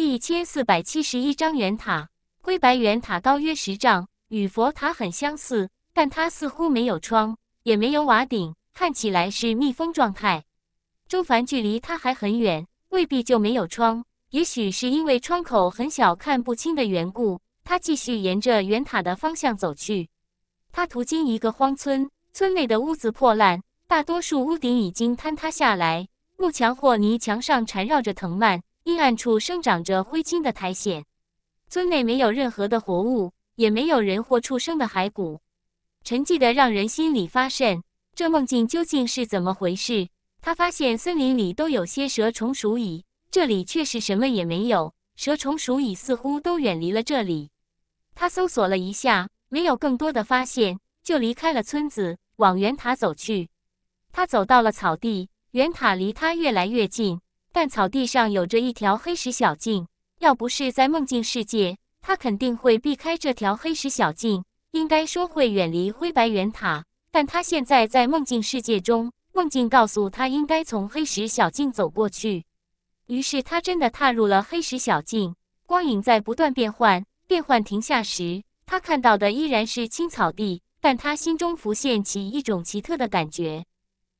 第一千四百七十一章圆塔。灰白圆塔高约十丈，与佛塔很相似，但它似乎没有窗，也没有瓦顶，看起来是密封状态。周凡距离它还很远，未必就没有窗。也许是因为窗口很小，看不清的缘故。他继续沿着圆塔的方向走去。他途经一个荒村，村内的屋子破烂，大多数屋顶已经坍塌下来，木墙或泥墙上缠绕着藤蔓。阴暗处生长着灰青的苔藓，村内没有任何的活物，也没有人或畜生的骸骨，沉寂的让人心里发瘆。这梦境究竟是怎么回事？他发现森林里都有些蛇虫鼠蚁，这里却是什么也没有，蛇虫鼠蚁似乎都远离了这里。他搜索了一下，没有更多的发现，就离开了村子，往圆塔走去。他走到了草地，圆塔离他越来越近。但草地上有着一条黑石小径，要不是在梦境世界，他肯定会避开这条黑石小径，应该说会远离灰白圆塔。但他现在在梦境世界中，梦境告诉他应该从黑石小径走过去。于是他真的踏入了黑石小径，光影在不断变换，变换停下时，他看到的依然是青草地，但他心中浮现起一种奇特的感觉，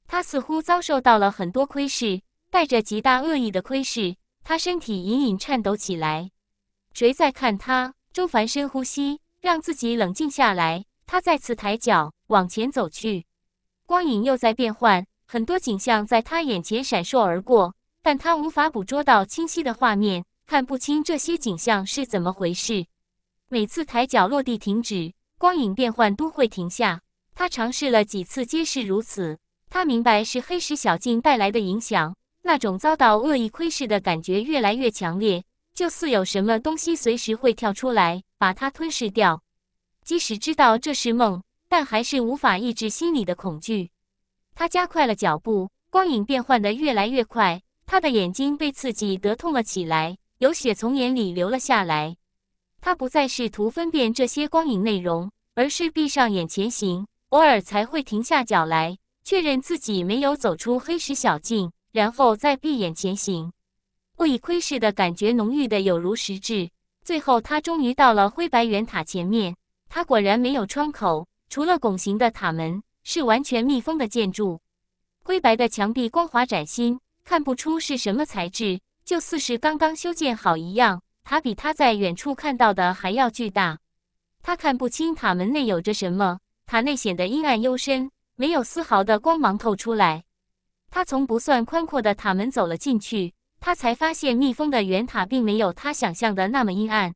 他似乎遭受到了很多窥视。带着极大恶意的窥视，他身体隐隐颤抖起来。谁在看他？周凡深呼吸，让自己冷静下来。他再次抬脚往前走去，光影又在变换，很多景象在他眼前闪烁而过，但他无法捕捉到清晰的画面，看不清这些景象是怎么回事。每次抬脚落地停止，光影变换都会停下。他尝试了几次，皆是如此。他明白是黑石小径带来的影响。那种遭到恶意窥视的感觉越来越强烈，就似有什么东西随时会跳出来把它吞噬掉。即使知道这是梦，但还是无法抑制心里的恐惧。他加快了脚步，光影变换得越来越快，他的眼睛被刺激得痛了起来，有血从眼里流了下来。他不再试图分辨这些光影内容，而是闭上眼前行，偶尔才会停下脚来，确认自己没有走出黑石小径。然后再闭眼前行，不以窥视的感觉浓郁的有如实质。最后，他终于到了灰白圆塔前面。它果然没有窗口，除了拱形的塔门，是完全密封的建筑。灰白的墙壁光滑崭新，看不出是什么材质，就似是刚刚修建好一样。塔比他在远处看到的还要巨大。他看不清塔门内有着什么，塔内显得阴暗幽深，没有丝毫的光芒透出来。他从不算宽阔的塔门走了进去，他才发现密封的圆塔并没有他想象的那么阴暗。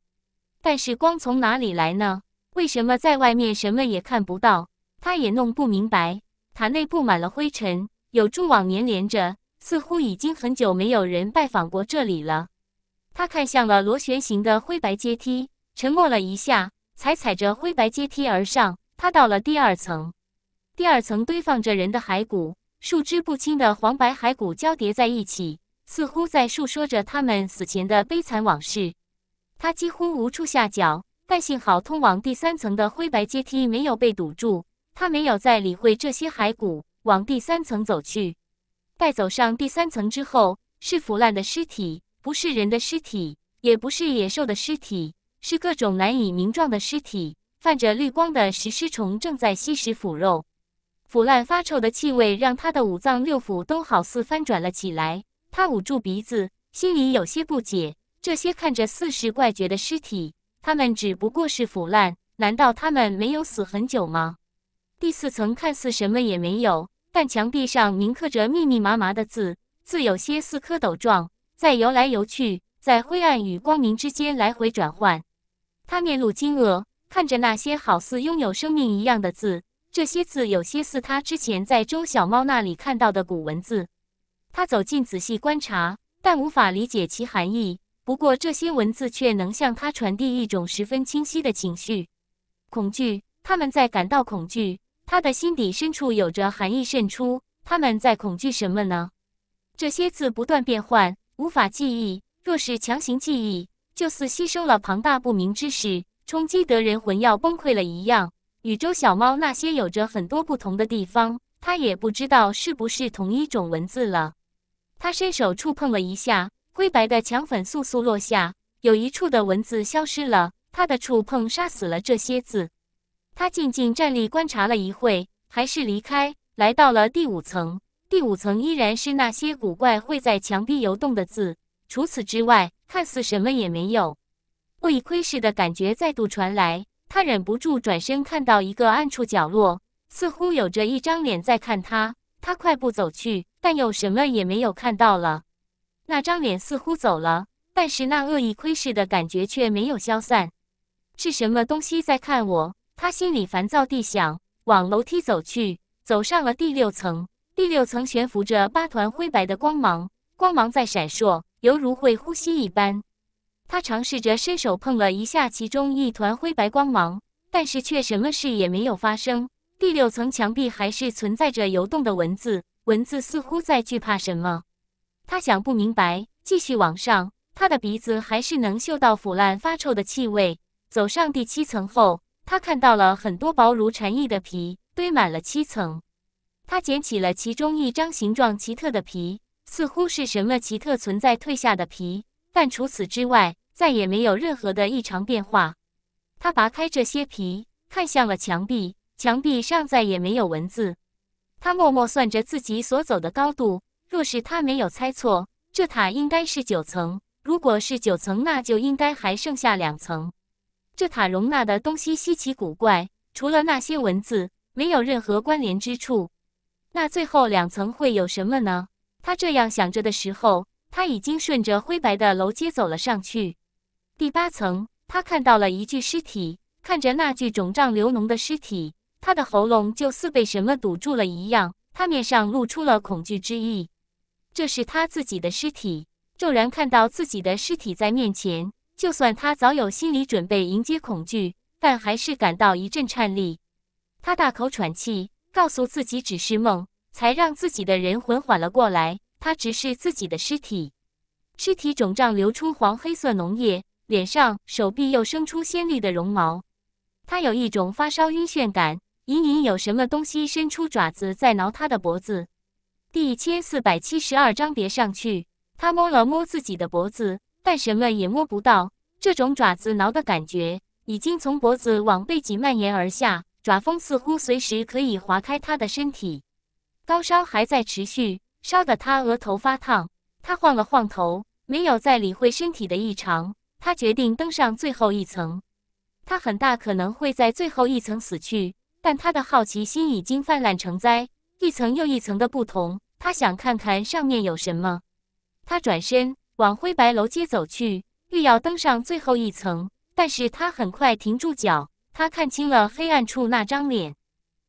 但是光从哪里来呢？为什么在外面什么也看不到？他也弄不明白。塔内布满了灰尘，有蛛网粘连着，似乎已经很久没有人拜访过这里了。他看向了螺旋形的灰白阶梯，沉默了一下，才踩着灰白阶梯而上。他到了第二层，第二层堆放着人的骸骨。数之不清的黄白骸骨交叠在一起，似乎在述说着他们死前的悲惨往事。他几乎无处下脚，但幸好通往第三层的灰白阶梯没有被堵住。他没有再理会这些骸骨，往第三层走去。待走上第三层之后，是腐烂的尸体，不是人的尸体，也不是野兽的尸体，是各种难以名状的尸体。泛着绿光的食尸虫正在吸食腐肉。腐烂发臭的气味让他的五脏六腑都好似翻转了起来。他捂住鼻子，心里有些不解：这些看着似是怪绝的尸体，他们只不过是腐烂，难道他们没有死很久吗？第四层看似什么也没有，但墙壁上铭刻着密密麻麻的字，字有些似蝌蚪状，在游来游去，在灰暗与光明之间来回转换。他面露惊愕，看着那些好似拥有生命一样的字。这些字有些似他之前在周小猫那里看到的古文字。他走近仔细观察，但无法理解其含义。不过这些文字却能向他传递一种十分清晰的情绪：恐惧。他们在感到恐惧。他的心底深处有着寒意渗出。他们在恐惧什么呢？这些字不断变换，无法记忆。若是强行记忆，就似吸收了庞大不明知识，冲击得人魂要崩溃了一样。与周小猫那些有着很多不同的地方，他也不知道是不是同一种文字了。他伸手触碰了一下，灰白的墙粉簌簌落下，有一处的文字消失了。他的触碰杀死了这些字。他静静站立观察了一会，还是离开，来到了第五层。第五层依然是那些古怪会在墙壁游动的字，除此之外，看似什么也没有。恶意窥视的感觉再度传来，他忍不住转身，看到一个暗处角落，似乎有着一张脸在看他。他快步走去，但又什么也没有看到了。那张脸似乎走了，但是那恶意窥视的感觉却没有消散。是什么东西在看我？他心里烦躁地想，往楼梯走去，走上了第六层。第六层悬浮着八团灰白的光芒，光芒在闪烁，犹如会呼吸一般。他尝试着伸手碰了一下其中一团灰白光芒，但是却什么事也没有发生。第六层墙壁还是存在着游动的文字，文字似乎在惧怕什么。他想不明白，继续往上，他的鼻子还是能嗅到腐烂发臭的气味。走上第七层后，他看到了很多薄如蝉翼的皮，堆满了七层。他捡起了其中一张形状奇特的皮，似乎是什么奇特存在褪下的皮，但除此之外，再也没有任何的异常变化。他拔开这些皮，看向了墙壁，墙壁上再也没有文字。他默默算着自己所走的高度。若是他没有猜错，这塔应该是九层。如果是九层，那就应该还剩下两层。这塔容纳的东西稀奇古怪，除了那些文字，没有任何关联之处。那最后两层会有什么呢？他这样想着的时候，他已经顺着灰白的楼阶走了上去。第八层，他看到了一具尸体，看着那具肿胀流脓的尸体，他的喉咙就似被什么堵住了一样，他面上露出了恐惧之意。这是他自己的尸体，骤然看到自己的尸体在面前，就算他早有心理准备迎接恐惧，但还是感到一阵颤栗。他大口喘气，告诉自己只是梦，才让自己的人魂缓了过来。他直视自己的尸体，尸体肿胀，流出黄黑色脓液，脸上、手臂又生出鲜绿的绒毛。他有一种发烧晕眩感，隐隐有什么东西伸出爪子在挠他的脖子。第一千四百七十二章别上去。他摸了摸自己的脖子，但什么也摸不到。这种爪子挠的感觉已经从脖子往背脊蔓延而下，爪锋似乎随时可以划开他的身体。高烧还在持续，烧得他额头发烫。他晃了晃头，没有再理会身体的异常。他决定登上最后一层。他很大可能会在最后一层死去，但他的好奇心已经泛滥成灾，一层又一层的不同。他想看看上面有什么。他转身往灰白楼阶走去，欲要登上最后一层，但是他很快停住脚。他看清了黑暗处那张脸，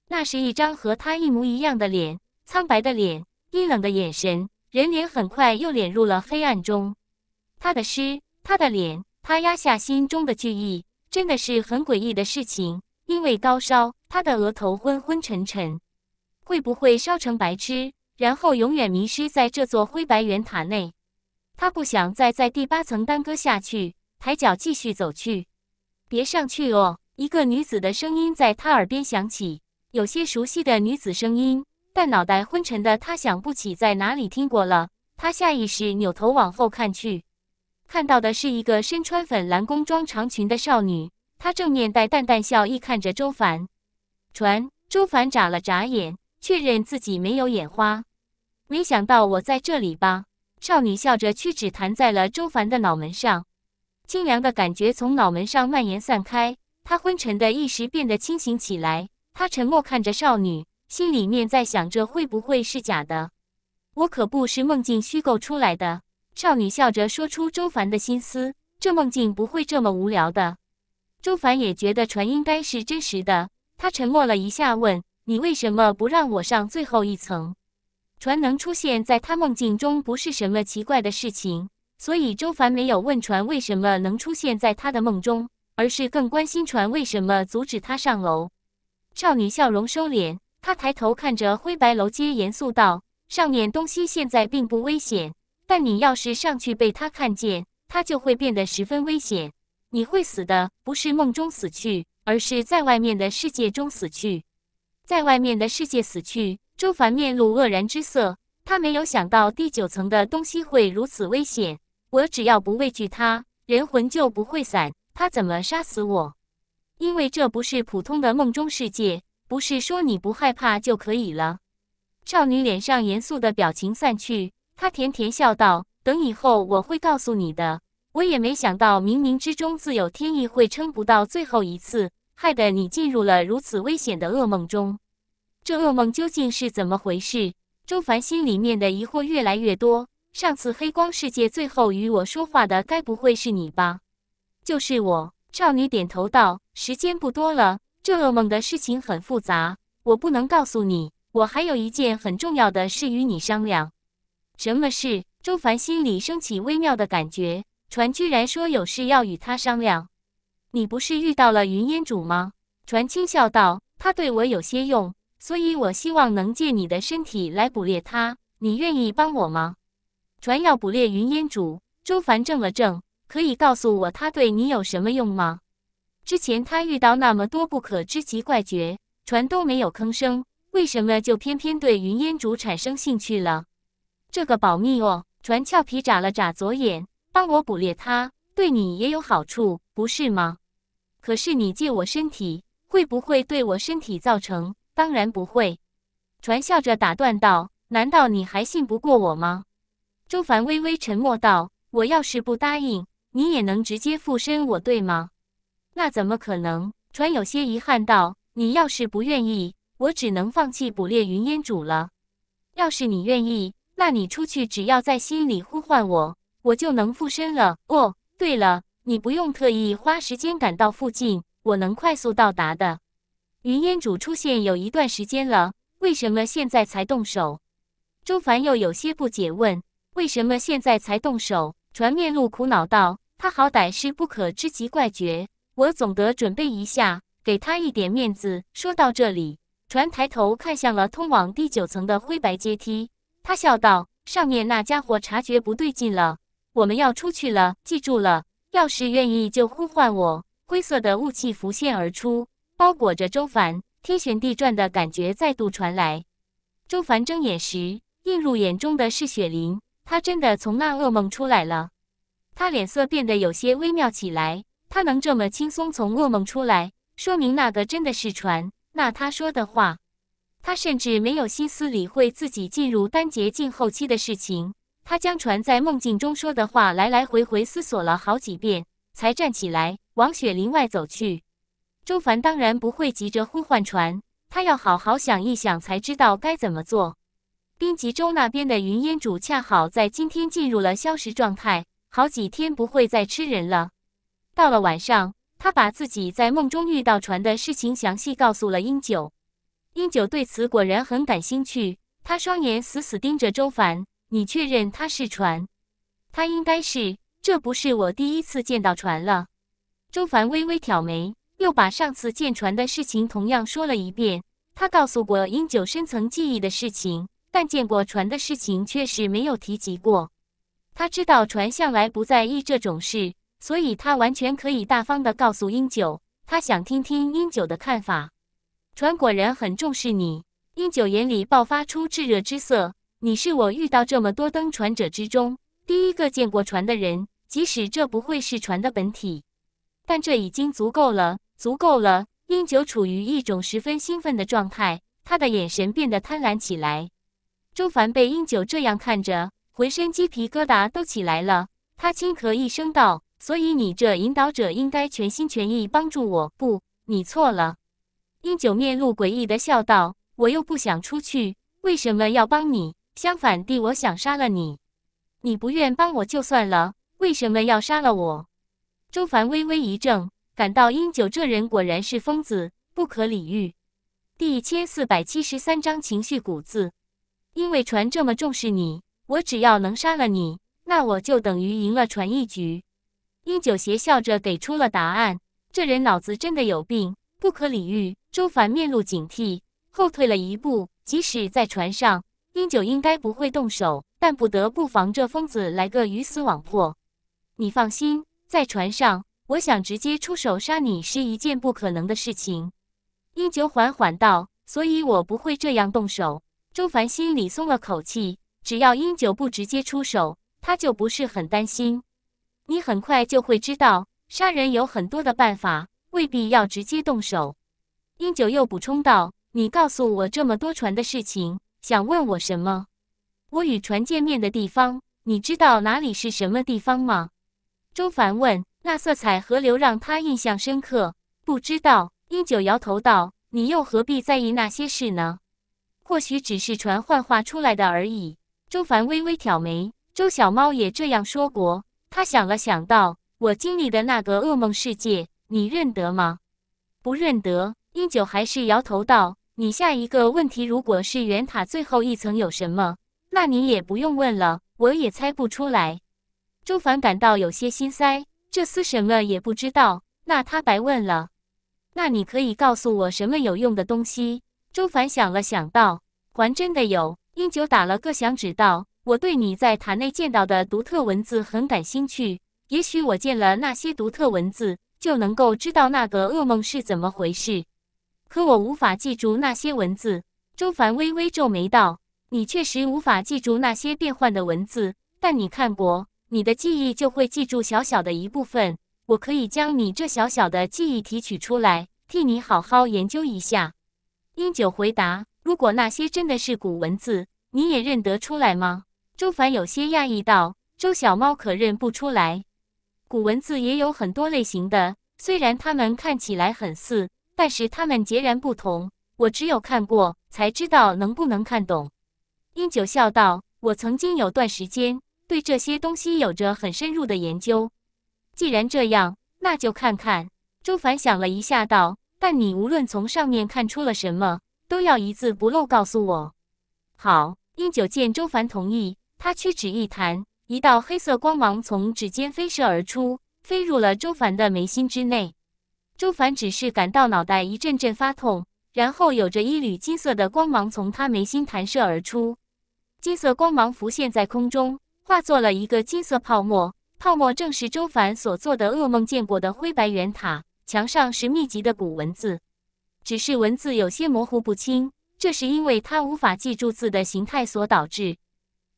那是一张和他一模一样的脸，苍白的脸，阴冷的眼神，人脸很快又敛入了黑暗中。他的诗，他的脸，他压下心中的惧意，真的是很诡异的事情。因为高烧，他的额头昏昏沉沉，会不会烧成白痴？然后永远迷失在这座灰白圆塔内，他不想再在第八层耽搁下去，抬脚继续走去。别上去哦！一个女子的声音在他耳边响起，有些熟悉的女子声音，但脑袋昏沉的他想不起在哪里听过了。他下意识扭头往后看去，看到的是一个身穿粉蓝工装长裙的少女，她正面带淡淡笑意看着周凡。传，周凡眨了眨眼。确认自己没有眼花，没想到我在这里吧？少女笑着，屈指弹在了周凡的脑门上，清凉的感觉从脑门上蔓延散开，他昏沉的一时变得清醒起来。他沉默看着少女，心里面在想着会不会是假的？我可不是梦境虚构出来的。少女笑着说出周凡的心思，这梦境不会这么无聊的。周凡也觉得船应该是真实的，他沉默了一下，问。你为什么不让我上最后一层？船能出现在他梦境中不是什么奇怪的事情，所以周凡没有问船为什么能出现在他的梦中，而是更关心船为什么阻止他上楼。少女笑容收敛，她抬头看着灰白楼阶，严肃道：“上面东西现在并不危险，但你要是上去被他看见，他就会变得十分危险。你会死的，不是梦中死去，而是在外面的世界中死去。”在外面的世界死去，周凡面露愕然之色。他没有想到第九层的东西会如此危险，我只要不畏惧他，人魂就不会散。他怎么杀死我？因为这不是普通的梦中世界，不是说你不害怕就可以了。少女脸上严肃的表情散去，她甜甜笑道：“等以后我会告诉你的。我也没想到，冥冥之中自有天意，会撑不到最后一次，害得你进入了如此危险的噩梦中。这噩梦究竟是怎么回事？”周凡心里面的疑惑越来越多。上次黑光世界最后与我说话的，该不会是你吧？就是我。少女点头道：“时间不多了，这噩梦的事情很复杂，我不能告诉你。我还有一件很重要的事与你商量。什么事？”周凡心里升起微妙的感觉，船居然说有事要与他商量。你不是遇到了云烟主吗？船轻笑道：“他对我有些用，所以我希望能借你的身体来捕猎他。你愿意帮我吗？”船要捕猎云烟主，周凡怔了怔。可以告诉我他对你有什么用吗？之前他遇到那么多不可知奇怪绝，船都没有吭声，为什么就偏偏对云烟主产生兴趣了？这个保密哦。船俏皮眨了眨左眼，帮我捕猎它，对你也有好处，不是吗？可是你借我身体，会不会对我身体造成？当然不会。船笑着打断道：“难道你还信不过我吗？”周凡微微沉默道：“我要是不答应。”你也能直接附身我，对吗？那怎么可能？船有些遗憾道：“你要是不愿意，我只能放弃捕猎云烟主了。要是你愿意，那你出去只要在心里呼唤我，我就能附身了。哦，对了，你不用特意花时间赶到附近，我能快速到达的。云烟主出现有一段时间了，为什么现在才动手？”周凡又有些不解问：“为什么现在才动手？”船面露苦恼道。他好歹是不可知极怪绝，我总得准备一下，给他一点面子。说到这里，船抬头看向了通往第九层的灰白阶梯，他笑道：“上面那家伙察觉不对劲了，我们要出去了。记住了，要是愿意就呼唤我。”灰色的雾气浮现而出，包裹着周凡，天旋地转的感觉再度传来。周凡睁眼时，映入眼中的是雪灵，他真的从那噩梦出来了。他脸色变得有些微妙起来。他能这么轻松从噩梦出来，说明那个真的是船。那他说的话，他甚至没有心思理会自己进入丹劫境后期的事情。他将船在梦境中说的话来来回回思索了好几遍，才站起来往雪林外走去。周凡当然不会急着呼唤船，他要好好想一想才知道该怎么做。冰极洲那边的云烟主恰好在今天进入了消食状态。好几天不会再吃人了。到了晚上，他把自己在梦中遇到船的事情详细告诉了英九。英九对此果然很感兴趣，他双眼死死盯着周凡：“你确认他是船？他应该是，这不是我第一次见到船了。”周凡微微挑眉，又把上次见船的事情同样说了一遍。他告诉过英九深层记忆的事情，但见过船的事情却是没有提及过。他知道船向来不在意这种事，所以他完全可以大方的告诉英九，他想听听英九的看法。船果然很重视你，英九眼里爆发出炙热之色。你是我遇到这么多登船者之中第一个见过船的人，即使这不会是船的本体，但这已经足够了，足够了。英九处于一种十分兴奋的状态，他的眼神变得贪婪起来。周凡被英九这样看着。浑身鸡皮疙瘩都起来了，他轻咳一声道：“所以你这引导者应该全心全意帮助我。”不，你错了。英九面露诡异的笑道：“我又不想出去，为什么要帮你？相反地，我想杀了你。你不愿帮我就算了，为什么要杀了我？”周凡微微一怔，感到英九这人果然是疯子，不可理喻。第一千四百七十三章情绪谷字，因为船这么重视你。我只要能杀了你，那我就等于赢了船一局。英九邪笑着给出了答案。这人脑子真的有病，不可理喻。周凡面露警惕，后退了一步。即使在船上，英九应该不会动手，但不得不防这疯子来个鱼死网破。你放心，在船上，我想直接出手杀你是一件不可能的事情。英九缓缓道：“所以我不会这样动手。”周凡心里松了口气。只要英九不直接出手，他就不是很担心。你很快就会知道，杀人有很多的办法，未必要直接动手。英九又补充道：“你告诉我这么多船的事情，想问我什么？我与船见面的地方，你知道哪里是什么地方吗？”周凡问。那色彩河流让他印象深刻。不知道。英九摇头道：“你又何必在意那些事呢？或许只是船幻化出来的而已。”周凡微微挑眉。周小猫也这样说过。他想了想道：“我经历的那个噩梦世界，你认得吗？”不认得。英九还是摇头道：“你下一个问题，如果是圆塔最后一层有什么，那你也不用问了，我也猜不出来。”周凡感到有些心塞，这厮什么也不知道，那他白问了。那你可以告诉我什么有用的东西？周凡想了想道：“还真的有。”英九打了个响指道：“我对你在塔内见到的独特文字很感兴趣，也许我见了那些独特文字，就能够知道那个噩梦是怎么回事。”可我无法记住那些文字。周凡微微皱眉道：“你确实无法记住那些变换的文字，但你看过，你的记忆就会记住小小的一部分。我可以将你这小小的记忆提取出来，替你好好研究一下。”英九回答：“如果那些真的是古文字，你也认得出来吗？”周凡有些讶异道：“周小猫可认不出来？古文字也有很多类型的，虽然它们看起来很似。”但是它们截然不同，我只有看过才知道能不能看懂。英九笑道：“我曾经有段时间对这些东西有着很深入的研究。既然这样，那就看看。”周凡想了一下道：“但你无论从上面看出了什么，都要一字不漏告诉我。”好。英九见周凡同意，他屈指一弹，一道黑色光芒从指尖飞射而出，飞入了周凡的眉心之内。周凡只是感到脑袋一阵阵发痛，然后有着一缕金色的光芒从他眉心弹射而出，金色光芒浮现在空中，化作了一个金色泡沫。泡沫正是周凡所做的噩梦见过的灰白圆塔，墙上是密集的古文字，只是文字有些模糊不清，这是因为他无法记住字的形态所导致。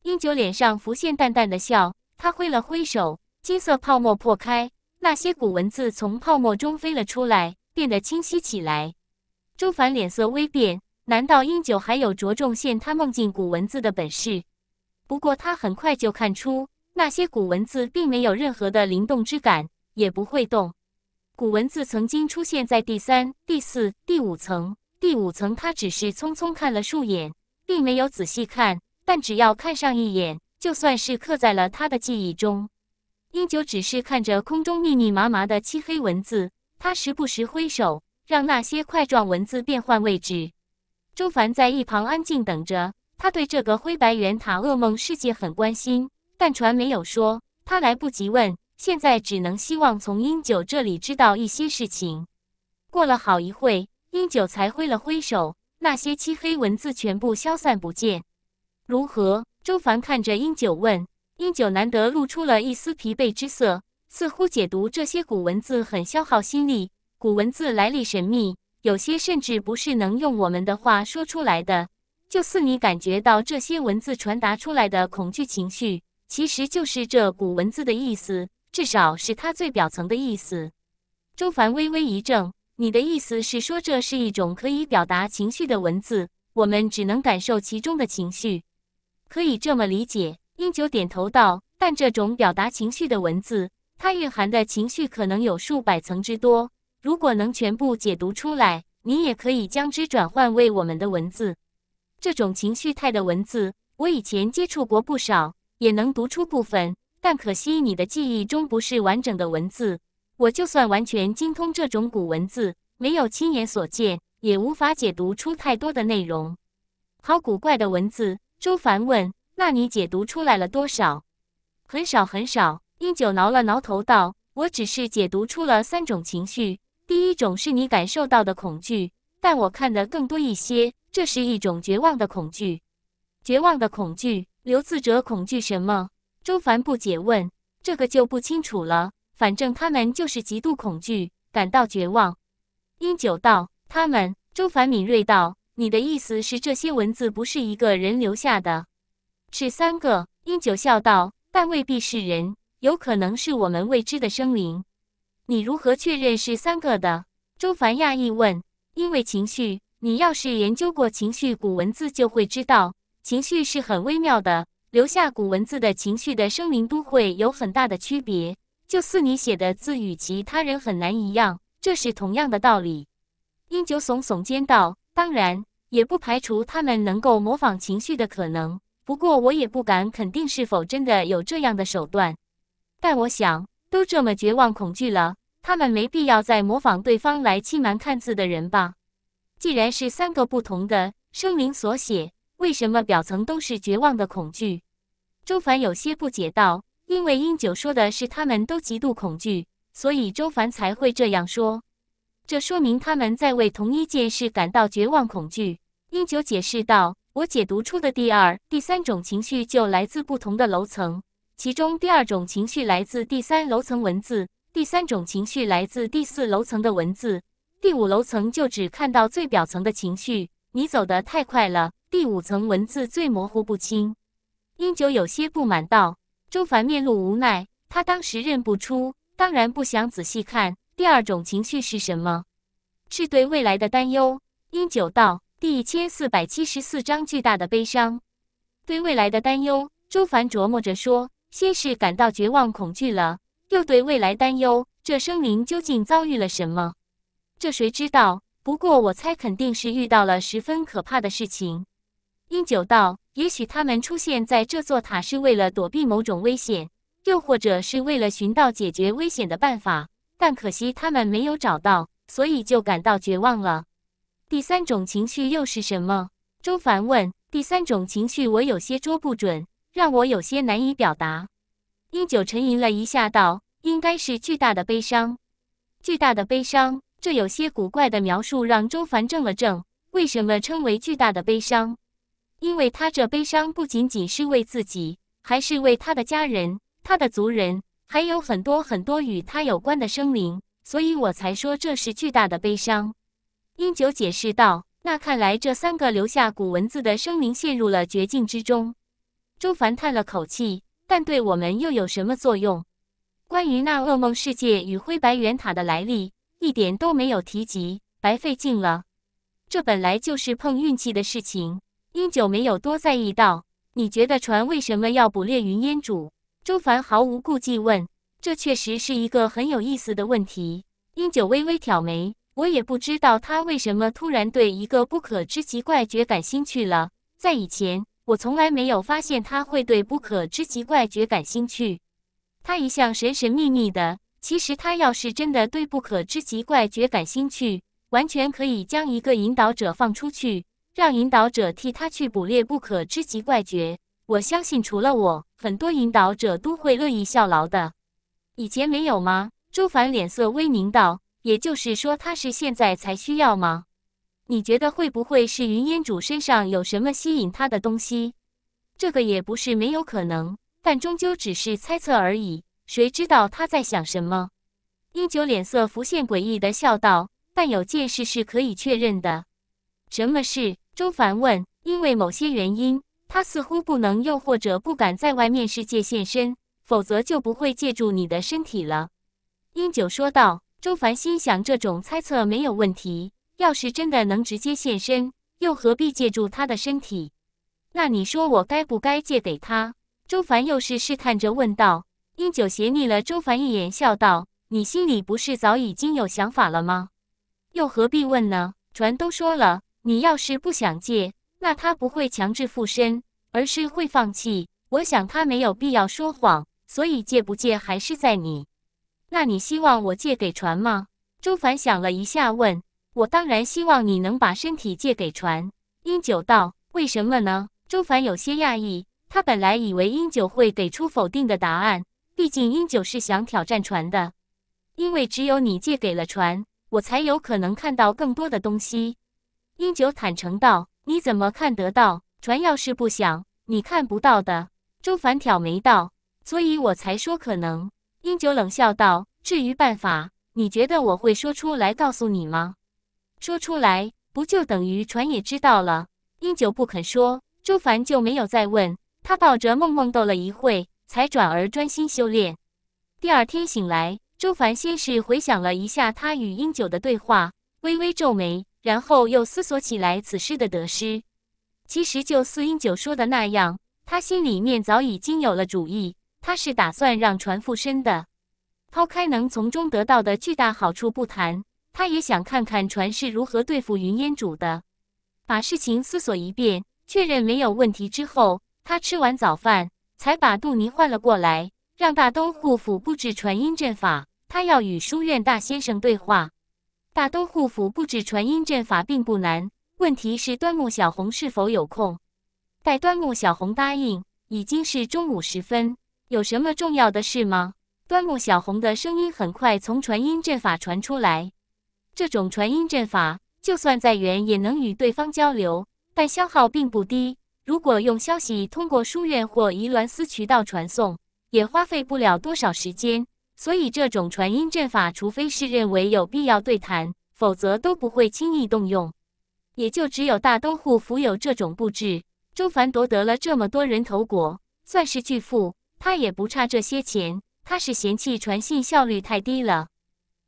英九脸上浮现淡淡的笑，他挥了挥手，金色泡沫破开。那些古文字从泡沫中飞了出来，变得清晰起来。周凡脸色微变，难道英九还有着重现他梦境古文字的本事？不过他很快就看出，那些古文字并没有任何的灵动之感，也不会动。古文字曾经出现在第三、第四、第五层。第五层他只是匆匆看了数眼，并没有仔细看，但只要看上一眼，就算是刻在了他的记忆中。英九只是看着空中密密麻麻的漆黑文字，他时不时挥手，让那些块状文字变换位置。周凡在一旁安静等着，他对这个灰白圆塔噩梦世界很关心，但船没有说，他来不及问，现在只能希望从英九这里知道一些事情。过了好一会，英九才挥了挥手，那些漆黑文字全部消散不见。如何？周凡看着英九问。英九难得露出了一丝疲惫之色，似乎解读这些古文字很消耗心力。古文字来历神秘，有些甚至不是能用我们的话说出来的。就似你感觉到这些文字传达出来的恐惧情绪，其实就是这古文字的意思，至少是它最表层的意思。周凡微微一怔：“你的意思是说，这是一种可以表达情绪的文字，我们只能感受其中的情绪？可以这么理解？”英九点头道：“但这种表达情绪的文字，它蕴含的情绪可能有数百层之多。如果能全部解读出来，你也可以将之转换为我们的文字。这种情绪态的文字，我以前接触过不少，也能读出部分。但可惜你的记忆中不是完整的文字。我就算完全精通这种古文字，没有亲眼所见，也无法解读出太多的内容。好古怪的文字。”周凡问。那你解读出来了多少？很少很少。英九挠了挠头道：“我只是解读出了三种情绪。第一种是你感受到的恐惧，但我看的更多一些，这是一种绝望的恐惧。绝望的恐惧，刘自哲恐惧什么？”周凡不解问：“这个就不清楚了。反正他们就是极度恐惧，感到绝望。”英九道：“他们？”周凡敏锐道：“你的意思是这些文字不是一个人留下的？”是三个，英九笑道。但未必是人，有可能是我们未知的生灵。你如何确认是三个的？周凡讶异问。因为情绪，你要是研究过情绪古文字，就会知道，情绪是很微妙的。留下古文字的情绪的生灵都会有很大的区别，就似你写的字与其他人很难一样，这是同样的道理。英九耸耸肩道：“当然，也不排除他们能够模仿情绪的可能。不过，我也不敢肯定是否真的有这样的手段。但我想，都这么绝望恐惧了。”他们没必要再模仿对方来欺瞒看字的人吧？既然是三个不同的生灵所写，为什么表层都是绝望的恐惧？周凡有些不解道：“因为英九说的是他们都极度恐惧，所以周凡才会这样说。这说明他们在为同一件事感到绝望恐惧。”英九解释道：“我解读出的第二、第三种情绪就来自不同的楼层，其中第二种情绪来自第三楼层文字。”第三种情绪来自第四楼层的文字，第五楼层就只看到最表层的情绪。你走得太快了，第五层文字最模糊不清。英九有些不满道。周凡面露无奈，他当时认不出，当然不想仔细看。第二种情绪是什么？是对未来的担忧。英九道。第一千四百七十四章巨大的悲伤，对未来的担忧。周凡琢磨着说，先是感到绝望恐惧了。又对未来担忧，这生灵究竟遭遇了什么？这谁知道？不过我猜肯定是遇到了十分可怕的事情。英九道：“也许他们出现在这座塔是为了躲避某种危险，又或者是为了寻到解决危险的办法，但可惜他们没有找到，所以就感到绝望了。”第三种情绪又是什么？周凡问。第三种情绪我有些捉不准，让我有些难以表达。英九沉吟了一下，道：“应该是巨大的悲伤，巨大的悲伤。”这有些古怪的描述让周凡怔了怔。为什么称为巨大的悲伤？因为他这悲伤不仅仅是为自己，还是为他的家人、他的族人，还有很多很多与他有关的生灵，所以我才说这是巨大的悲伤。英九解释道：“那看来这三个留下古文字的生灵陷入了绝境之中。”周凡叹了口气。但对我们又有什么作用？关于那噩梦世界与灰白圆塔的来历，一点都没有提及，白费劲了。这本来就是碰运气的事情。英九没有多在意道：“你觉得船为什么要捕猎云烟主？”周凡毫无顾忌问：“这确实是一个很有意思的问题。”英九微微挑眉：“我也不知道他为什么突然对一个不可知奇怪绝感兴趣了。在以前。”我从来没有发现他会对不可知奇怪绝感兴趣。他一向神神秘秘的。其实他要是真的对不可知奇怪绝感兴趣，完全可以将一个引导者放出去，让引导者替他去捕猎不可知奇怪绝。我相信除了我，很多引导者都会乐意效劳的。以前没有吗？周凡脸色微凝道。也就是说，他是现在才需要吗？你觉得会不会是云烟主身上有什么吸引他的东西？这个也不是没有可能，但终究只是猜测而已。谁知道他在想什么？英九脸色浮现诡异的笑道：“但有件事是可以确认的。”什么事？周凡问。因为某些原因，他似乎不能，又或者不敢在外面世界现身，否则就不会借助你的身体了。英九说道。周凡心想，这种猜测没有问题。要是真的能直接现身，又何必借助他的身体？那你说我该不该借给他？周凡又是试探着问道。英九斜睨了周凡一眼，笑道：“你心里不是早已经有想法了吗？又何必问呢？船都说了，你要是不想借，那他不会强制附身，而是会放弃。我想他没有必要说谎，所以借不借还是在你。那你希望我借给船吗？”周凡想了一下，问。我当然希望你能把身体借给船。英九道：“为什么呢？”周凡有些讶异，他本来以为英九会给出否定的答案，毕竟英九是想挑战船的。因为只有你借给了船，我才有可能看到更多的东西。英九坦诚道：“你怎么看得到？船要是不想，你看不到的。”周凡挑眉道：“所以我才说可能。”英九冷笑道：“至于办法，你觉得我会说出来告诉你吗？”说出来不就等于船也知道了？英九不肯说，周凡就没有再问。他抱着梦梦斗了一会，才转而专心修炼。第二天醒来，周凡先是回想了一下他与英九的对话，微微皱眉，然后又思索起来此事的得失。其实就似英九说的那样，他心里面早已经有了主意。他是打算让船附身的。抛开能从中得到的巨大好处不谈，他也想看看船是如何对付云烟主的。把事情思索一遍，确认没有问题之后，他吃完早饭，才把杜尼唤了过来，让大东护府布置传音阵法。他要与书院大先生对话。大东护府布置传音阵法并不难，问题是端木小红是否有空。待端木小红答应，已经是中午时分。有什么重要的事吗？端木小红的声音很快从传音阵法传出来。这种传音阵法，就算再远也能与对方交流，但消耗并不低。如果用消息通过书院或宜鸾司渠道传送，也花费不了多少时间。所以，这种传音阵法，除非是认为有必要对谈，否则都不会轻易动用。也就只有大东户府有这种布置。周凡夺得了这么多人头果，算是巨富，他也不差这些钱。他是嫌弃传信效率太低了，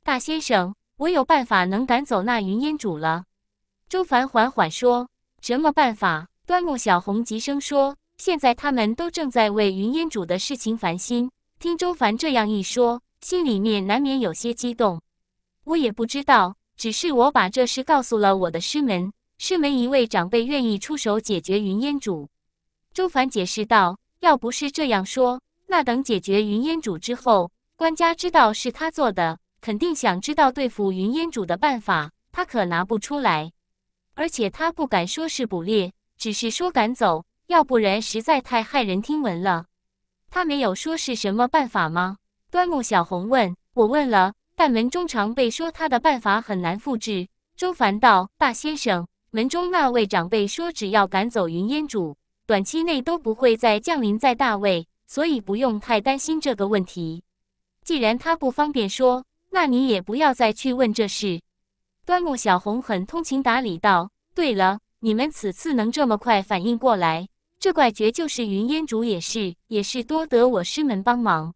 大先生，我有办法能赶走那云烟主了。周凡缓缓说：“什么办法？”端木小红急声说：“现在他们都正在为云烟主的事情烦心。”听周凡这样一说，心里面难免有些激动。我也不知道，只是我把这事告诉了我的师门，师门一位长辈愿意出手解决云烟主。周凡解释道：“要不是这样说。”那等解决云烟主之后，官家知道是他做的，肯定想知道对付云烟主的办法，他可拿不出来。而且他不敢说是捕猎，只是说赶走，要不然实在太骇人听闻了。他没有说是什么办法吗？端木小红问。我问了，但门中常被说他的办法很难复制。周凡道：“大先生，门中那位长辈说，只要赶走云烟主，短期内都不会再降临在大魏。”所以不用太担心这个问题。既然他不方便说，那你也不要再去问这事。端木小红很通情达理道：“对了，你们此次能这么快反应过来，这怪绝就是云烟主也是，也是多得我师门帮忙。”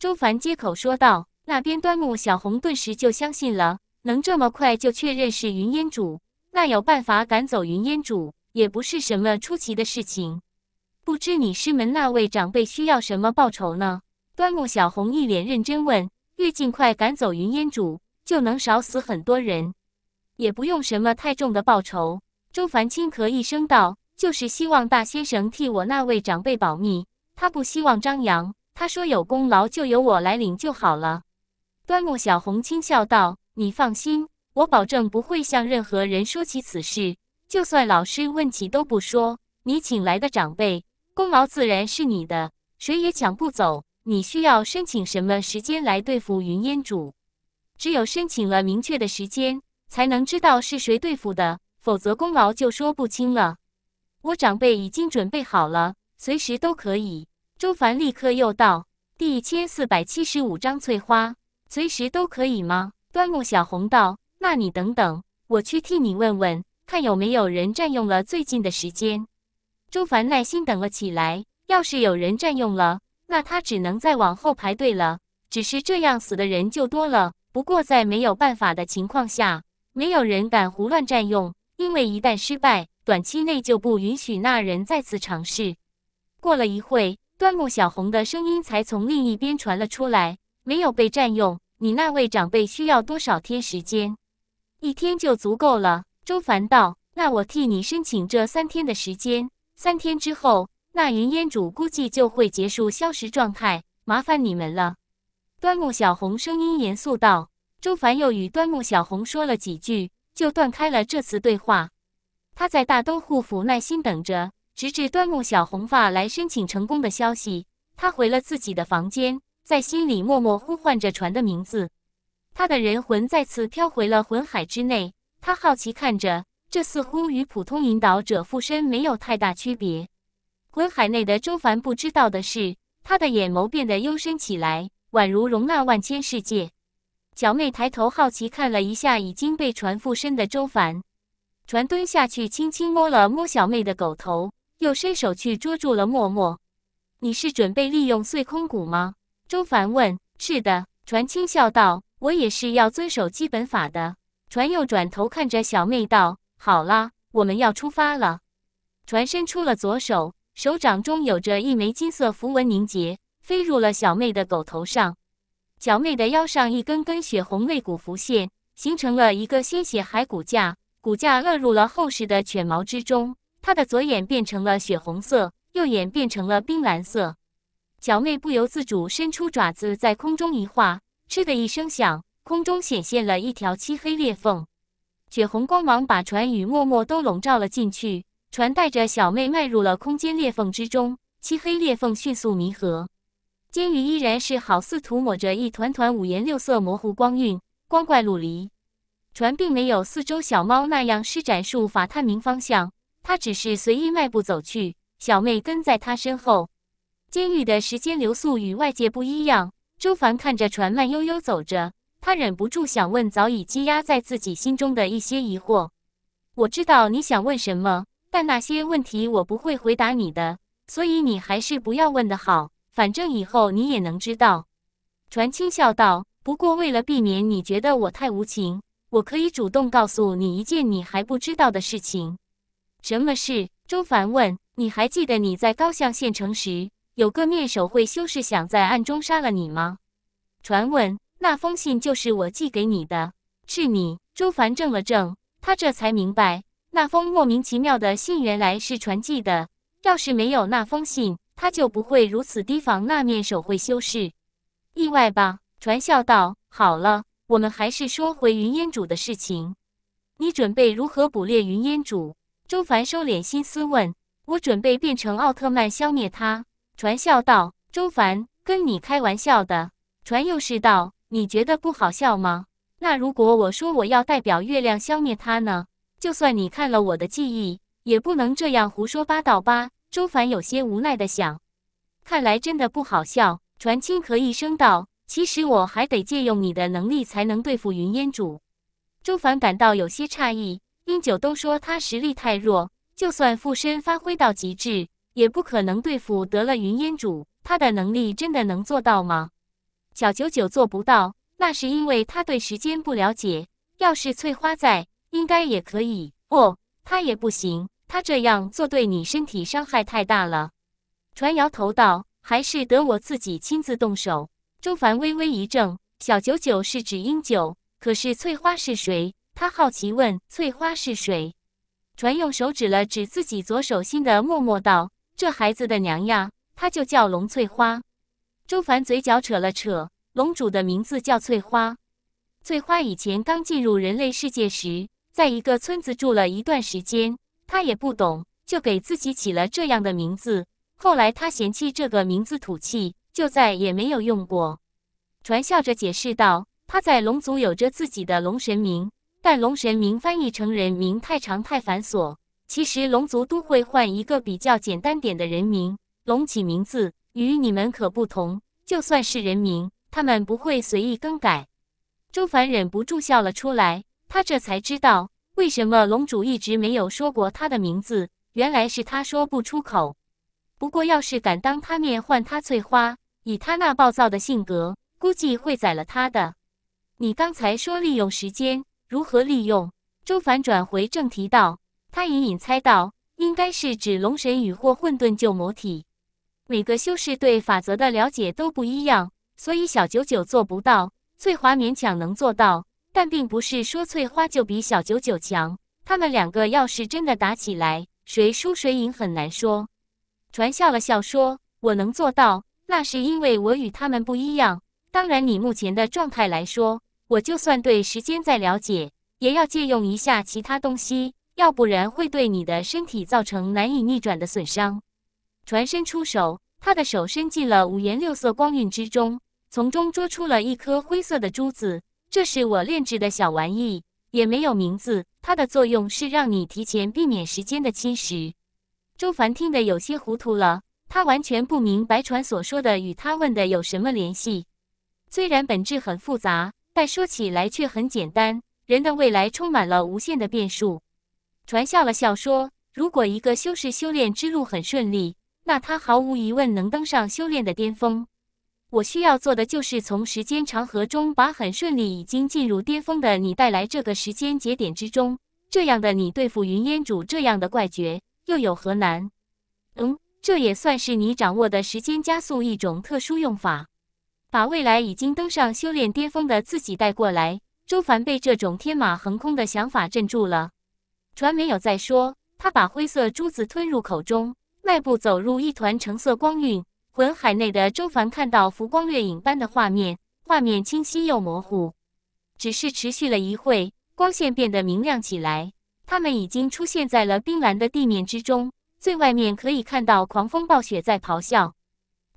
周凡接口说道。那边端木小红顿时就相信了，能这么快就确认是云烟主，那有办法赶走云烟主，也不是什么出奇的事情。不知你师门那位长辈需要什么报酬呢？端木小红一脸认真问。越尽快赶走云烟主，就能少死很多人，也不用什么太重的报酬。周凡轻咳一声道：“就是希望大先生替我那位长辈保密，他不希望张扬。他说有功劳就由我来领就好了。”端木小红轻笑道：“你放心，我保证不会向任何人说起此事，就算老师问起都不说。你请来的长辈。”功劳自然是你的，谁也抢不走。你需要申请什么时间来对付云烟主？只有申请了明确的时间，才能知道是谁对付的，否则功劳就说不清了。我长辈已经准备好了，随时都可以。周凡立刻又道：“第一千四百七十五章翠花，随时都可以吗？”端木小红道：“那你等等，我去替你问问，看有没有人占用了最近的时间。”周凡耐心等了起来。要是有人占用了，那他只能再往后排队了。只是这样死的人就多了。不过在没有办法的情况下，没有人敢胡乱占用，因为一旦失败，短期内就不允许那人再次尝试。过了一会，端木小红的声音才从另一边传了出来：“没有被占用，你那位长辈需要多少天时间？一天就足够了。”周凡道：“那我替你申请这三天的时间。”三天之后，那云烟主估计就会结束消失状态，麻烦你们了。端木小红声音严肃道。周凡又与端木小红说了几句，就断开了这次对话。他在大东护府耐心等着，直至端木小红发来申请成功的消息。他回了自己的房间，在心里默默呼唤着船的名字。他的人魂再次飘回了魂海之内。他好奇看着。这似乎与普通引导者附身没有太大区别。魂海内的周凡不知道的是，他的眼眸变得幽深起来，宛如容纳万千世界。小妹抬头好奇看了一下已经被船附身的周凡，船蹲下去轻轻摸了摸小妹的狗头，又伸手去捉住了默默。你是准备利用碎空谷吗？周凡问。是的，船轻笑道。我也是要遵守基本法的。船又转头看着小妹道：“好啦，我们要出发了。”船伸出了左手，手掌中有着一枚金色符文凝结，飞入了小妹的狗头上。小妹的腰上一根根血红肋骨浮现，形成了一个鲜血骸骨架，骨架落入了厚实的犬毛之中。她的左眼变成了血红色，右眼变成了冰蓝色。小妹不由自主伸出爪子，在空中一画。嗤的一声响，空中显现了一条漆黑裂缝，血红光芒把船与默默都笼罩了进去。船带着小妹迈入了空间裂缝之中，漆黑裂缝迅速弥合，监狱依然是好似涂抹着一团团五颜六色模糊光晕，光怪陆离。船并没有四周小猫那样施展术法探明方向，它只是随意迈步走去，小妹跟在它身后。监狱的时间流速与外界不一样。周凡看着船慢悠悠走着，他忍不住想问早已积压在自己心中的一些疑惑。我知道你想问什么，但那些问题我不会回答你的，所以你还是不要问的好。反正以后你也能知道。船轻笑道：“不过为了避免你觉得我太无情，我可以主动告诉你一件你还不知道的事情。”什么事？周凡问。你还记得你在高象县城时？有个面首会修士想在暗中杀了你吗？传闻那封信就是我寄给你的，是你。周凡怔了怔，他这才明白，那封莫名其妙的信原来是传寄的。要是没有那封信，他就不会如此提防那面首会修士。意外吧？传笑道。好了，我们还是说回云烟主的事情。你准备如何捕猎云烟主？周凡收敛心思问。我准备变成奥特曼消灭他。传笑道：“周凡，跟你开玩笑的。”传又是道：“你觉得不好笑吗？那如果我说我要代表月亮消灭他呢？就算你看了我的记忆，也不能这样胡说八道吧？”周凡有些无奈的想：“看来真的不好笑。”传轻咳一声道：“其实我还得借用你的能力才能对付云烟主。”周凡感到有些诧异，英九都说他实力太弱，就算附身发挥到极致。也不可能对付得了云烟主，他的能力真的能做到吗？小九九做不到，那是因为他对时间不了解。要是翠花在，应该也可以。哦，他也不行，他这样做对你身体伤害太大了。传摇头道：“还是得我自己亲自动手。”周凡微微一怔，小九九是指英九，可是翠花是谁？他好奇问：“翠花是谁？”传用手指了指自己左手心的默默道。这孩子的娘呀，她就叫龙翠花。周凡嘴角扯了扯，龙主的名字叫翠花。翠花以前刚进入人类世界时，在一个村子住了一段时间，她也不懂，就给自己起了这样的名字。后来她嫌弃这个名字土气，就再也没有用过。传笑着解释道：“他在龙族有着自己的龙神名，但龙神名翻译成人名太长太繁琐。”其实龙族都会换一个比较简单点的人名。龙起名字与你们可不同，就算是人名，他们不会随意更改。周凡忍不住笑了出来，他这才知道为什么龙主一直没有说过他的名字，原来是他说不出口。不过要是敢当他面唤他翠花，以他那暴躁的性格，估计会宰了他的。你刚才说利用时间，如何利用？周凡转回正题道。他隐隐猜到，应该是指龙神羽或混沌旧魔体。每个修士对法则的了解都不一样，所以小九九做不到，翠华勉强能做到。但并不是说翠花就比小九九强。他们两个要是真的打起来，谁输谁赢很难说。传笑了笑说：“我能做到，那是因为我与他们不一样。当然，你目前的状态来说，我就算对时间再了解，也要借用一下其他东西。”要不然会对你的身体造成难以逆转的损伤。船伸出手，他的手伸进了五颜六色光晕之中，从中捉出了一颗灰色的珠子。这是我炼制的小玩意，也没有名字。它的作用是让你提前避免时间的侵蚀。周凡听得有些糊涂了，他完全不明白传所说的与他问的有什么联系。虽然本质很复杂，但说起来却很简单。人的未来充满了无限的变数。传笑了笑说：“如果一个修士修炼之路很顺利，那他毫无疑问能登上修炼的巅峰。我需要做的就是从时间长河中把很顺利已经进入巅峰的你带来这个时间节点之中。这样的你对付云烟主这样的怪绝，又有何难？嗯，这也算是你掌握的时间加速一种特殊用法，把未来已经登上修炼巅峰的自己带过来。周凡被这种天马行空的想法镇住了，船没有再说，他把灰色珠子吞入口中，迈步走入一团橙色光晕。魂海内的周凡看到浮光掠影般的画面，画面清晰又模糊，只是持续了一会。光线变得明亮起来，他们已经出现在了冰蓝的地面之中。最外面可以看到狂风暴雪在咆哮。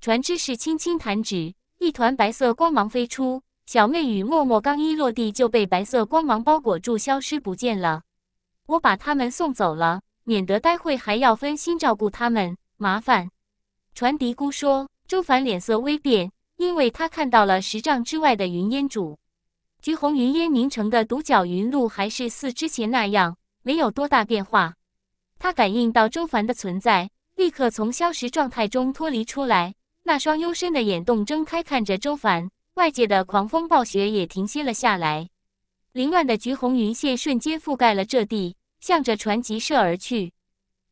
船只是轻轻弹指，一团白色光芒飞出。小妹与默默刚一落地就被白色光芒包裹住，消失不见了。我把他们送走了，免得待会还要分心照顾他们，麻烦。船嘀咕说。周凡脸色微变，因为他看到了十丈之外的云烟主。橘红云烟凝成的独角云鹿还是似之前那样，没有多大变化。他感应到周凡的存在，立刻从消失状态中脱离出来。那双幽深的眼洞睁开，看着周凡。外界的狂风暴雪也停歇了下来。凌乱的橘红云线瞬间覆盖了这地，向着船急射而去。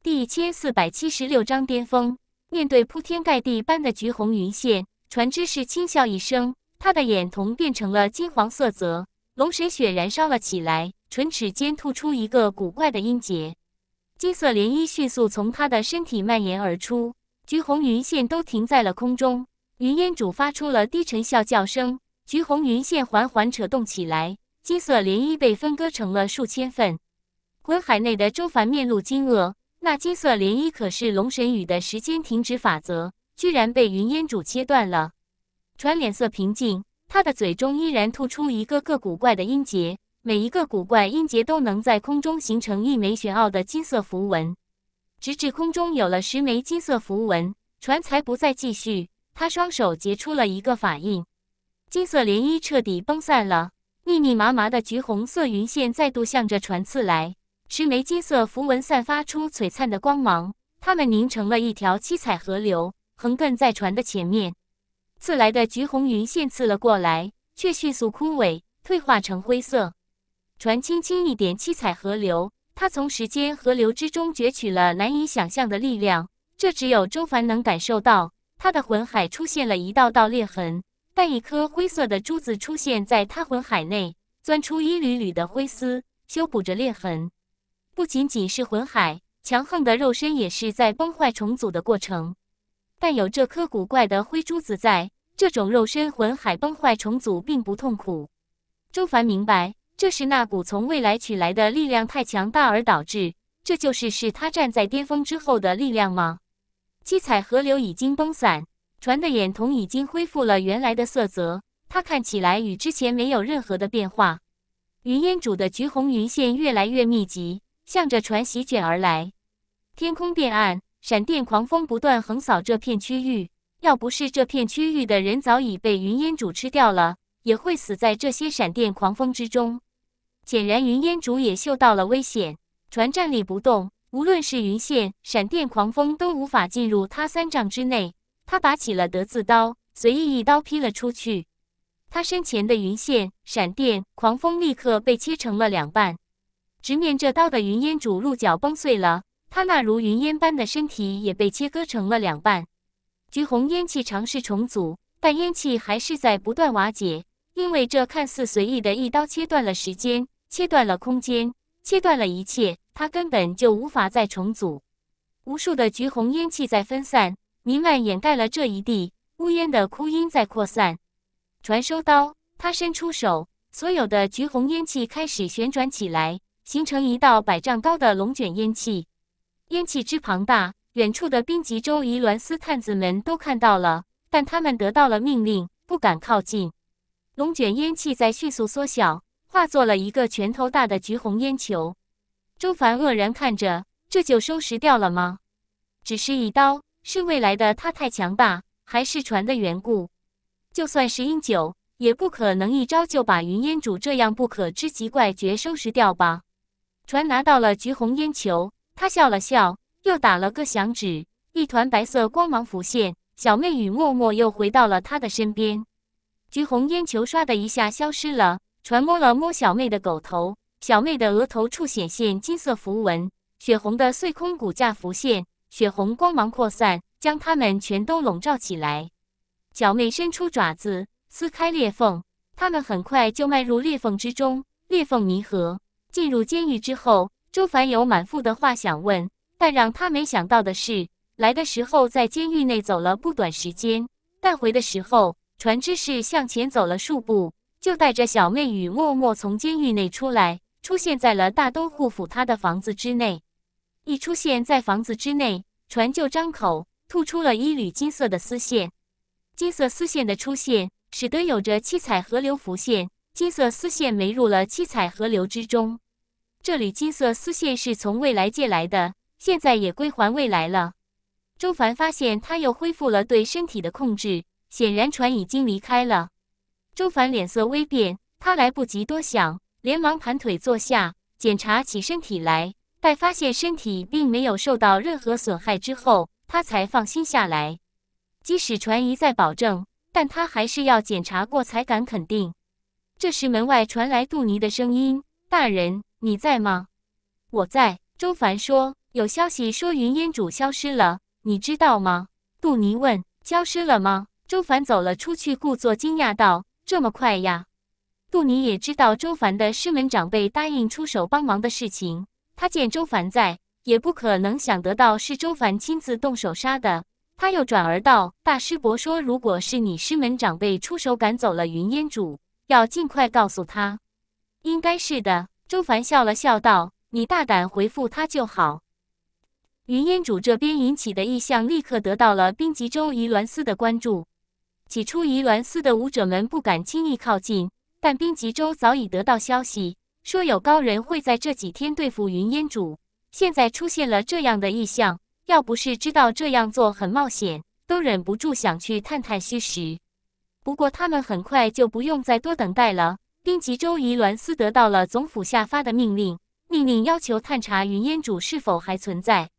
第一千四百七十六章巅峰。面对铺天盖地般的橘红云线，船只是轻笑一声。他的眼瞳变成了金黄色泽，龙神血燃烧了起来，唇齿间吐出一个古怪的音节，金色涟漪迅速从他的身体蔓延而出，橘红云线都停在了空中。云烟主发出了低沉笑叫声，橘红云线缓缓扯动起来，金色涟漪被分割成了数千份。魂海内的周凡面露惊愕，那金色涟漪可是龙神羽的时间停止法则，居然被云烟主切断了。船脸色平静，他的嘴中依然吐出一个个古怪的音节，每一个古怪音节都能在空中形成一枚玄奥的金色符文。直至空中有了十枚金色符文，船才不再继续。他双手结出了一个法印，金色涟漪彻底崩散了，密密麻麻的橘红色云线再度向着船刺来。十枚金色符文散发出璀璨的光芒，它们凝成了一条七彩河流，横亘在船的前面。刺来的橘红云线刺了过来，却迅速枯萎，退化成灰色。船轻轻一点七彩河流，它从时间河流之中攫取了难以想象的力量，这只有周凡能感受到。他的魂海出现了一道道裂痕，但一颗灰色的珠子出现在他魂海内，钻出一缕缕的灰丝，修补着裂痕。不仅仅是魂海，强横的肉身也是在崩坏重组的过程。但有这颗古怪的灰珠子在，这种肉身魂海崩坏重组并不痛苦。周凡明白，这是那股从未来取来的力量太强大而导致。这就是是他站在巅峰之后的力量吗？七彩河流已经崩散，船的眼瞳已经恢复了原来的色泽，它看起来与之前没有任何的变化。云烟主的橘红云线越来越密集，向着船席卷而来。天空变暗。闪电狂风不断横扫这片区域，要不是这片区域的人早已被云烟主吃掉了，也会死在这些闪电狂风之中。显然，云烟主也嗅到了危险，船站立不动。无论是云线、闪电、狂风，都无法进入他三丈之内。他拔起了德字刀，随意一刀劈了出去。他身前的云线、闪电、狂风立刻被切成了两半。直面这刀的云烟主鹿角崩碎了。他那如云烟般的身体也被切割成了两半，橘红烟气尝试重组，但烟气还是在不断瓦解，因为这看似随意的一刀切断了时间，切断了空间，切断了一切，他根本就无法再重组。无数的橘红烟气在分散，弥漫掩盖了这一地，乌烟的哭音在扩散。传收刀，他伸出手，所有的橘红烟气开始旋转起来，形成一道百丈高的龙卷烟气。烟气之庞大，远处的冰极洲夷鸾斯探子们都看到了，但他们得到了命令，不敢靠近。龙卷烟气在迅速缩小，化作了一个拳头大的橘红烟球。周凡愕然看着，这就收拾掉了吗？只是一刀，是未来的他太强大，还是船的缘故？就算是英九，也不可能一招就把云烟主这样不可知极怪绝收拾掉吧？船拿到了橘红烟球。他笑了笑，又打了个响指，一团白色光芒浮现，小妹与默默又回到了他的身边。橘红烟球唰的一下消失了，船摸了摸小妹的狗头，小妹的额头处显现金色符文，血红的碎空骨架浮现，血红光芒扩散，将它们全都笼罩起来。小妹伸出爪子，撕开裂缝，它们很快就迈入裂缝之中，裂缝弥合。进入监狱之后，周凡有满腹的话想问，但让他没想到的是，来的时候在监狱内走了不短时间，但回的时候，船只是向前走了数步，就带着小妹与默默从监狱内出来，出现在了大东护府他的房子之内。一出现在房子之内，船就张口吐出了一缕金色的丝线。金色丝线的出现，使得有着七彩河流浮现。金色丝线没入了七彩河流之中。这缕金色丝线是从未来借来的，现在也归还未来了。周凡发现他又恢复了对身体的控制，显然船已经离开了。周凡脸色微变，他来不及多想，连忙盘腿坐下，检查起身体来。待发现身体并没有受到任何损害之后，他才放心下来。即使船一再保证，但他还是要检查过才敢肯定。这时门外传来杜尼的声音：“大人，你在吗？”“我在。”周凡说。“有消息说云烟主消失了，你知道吗？”杜尼问。“消失了吗？”周凡走了出去，故作惊讶道：“这么快呀？”杜尼也知道周凡的师门长辈答应出手帮忙的事情，他见周凡在，也不可能想得到是周凡亲自动手杀的。他又转而道：“大师伯说，如果是你师门长辈出手赶走了云烟主，要尽快告诉他。”应该是的。周凡笑了笑道：“你大胆回复他就好。”云烟主这边引起的异象立刻得到了冰极州夷鸾司的关注。起初，夷鸾司的武者们不敢轻易靠近，但冰极州早已得到消息，说有高人会在这几天对付云烟主。现在出现了这样的异象。要不是知道这样做很冒险，都忍不住想去探探虚实。不过他们很快就不用再多等待了。冰极州夷鸾司得到了总府下发的命令，命令要求探查云烟主是否还存在。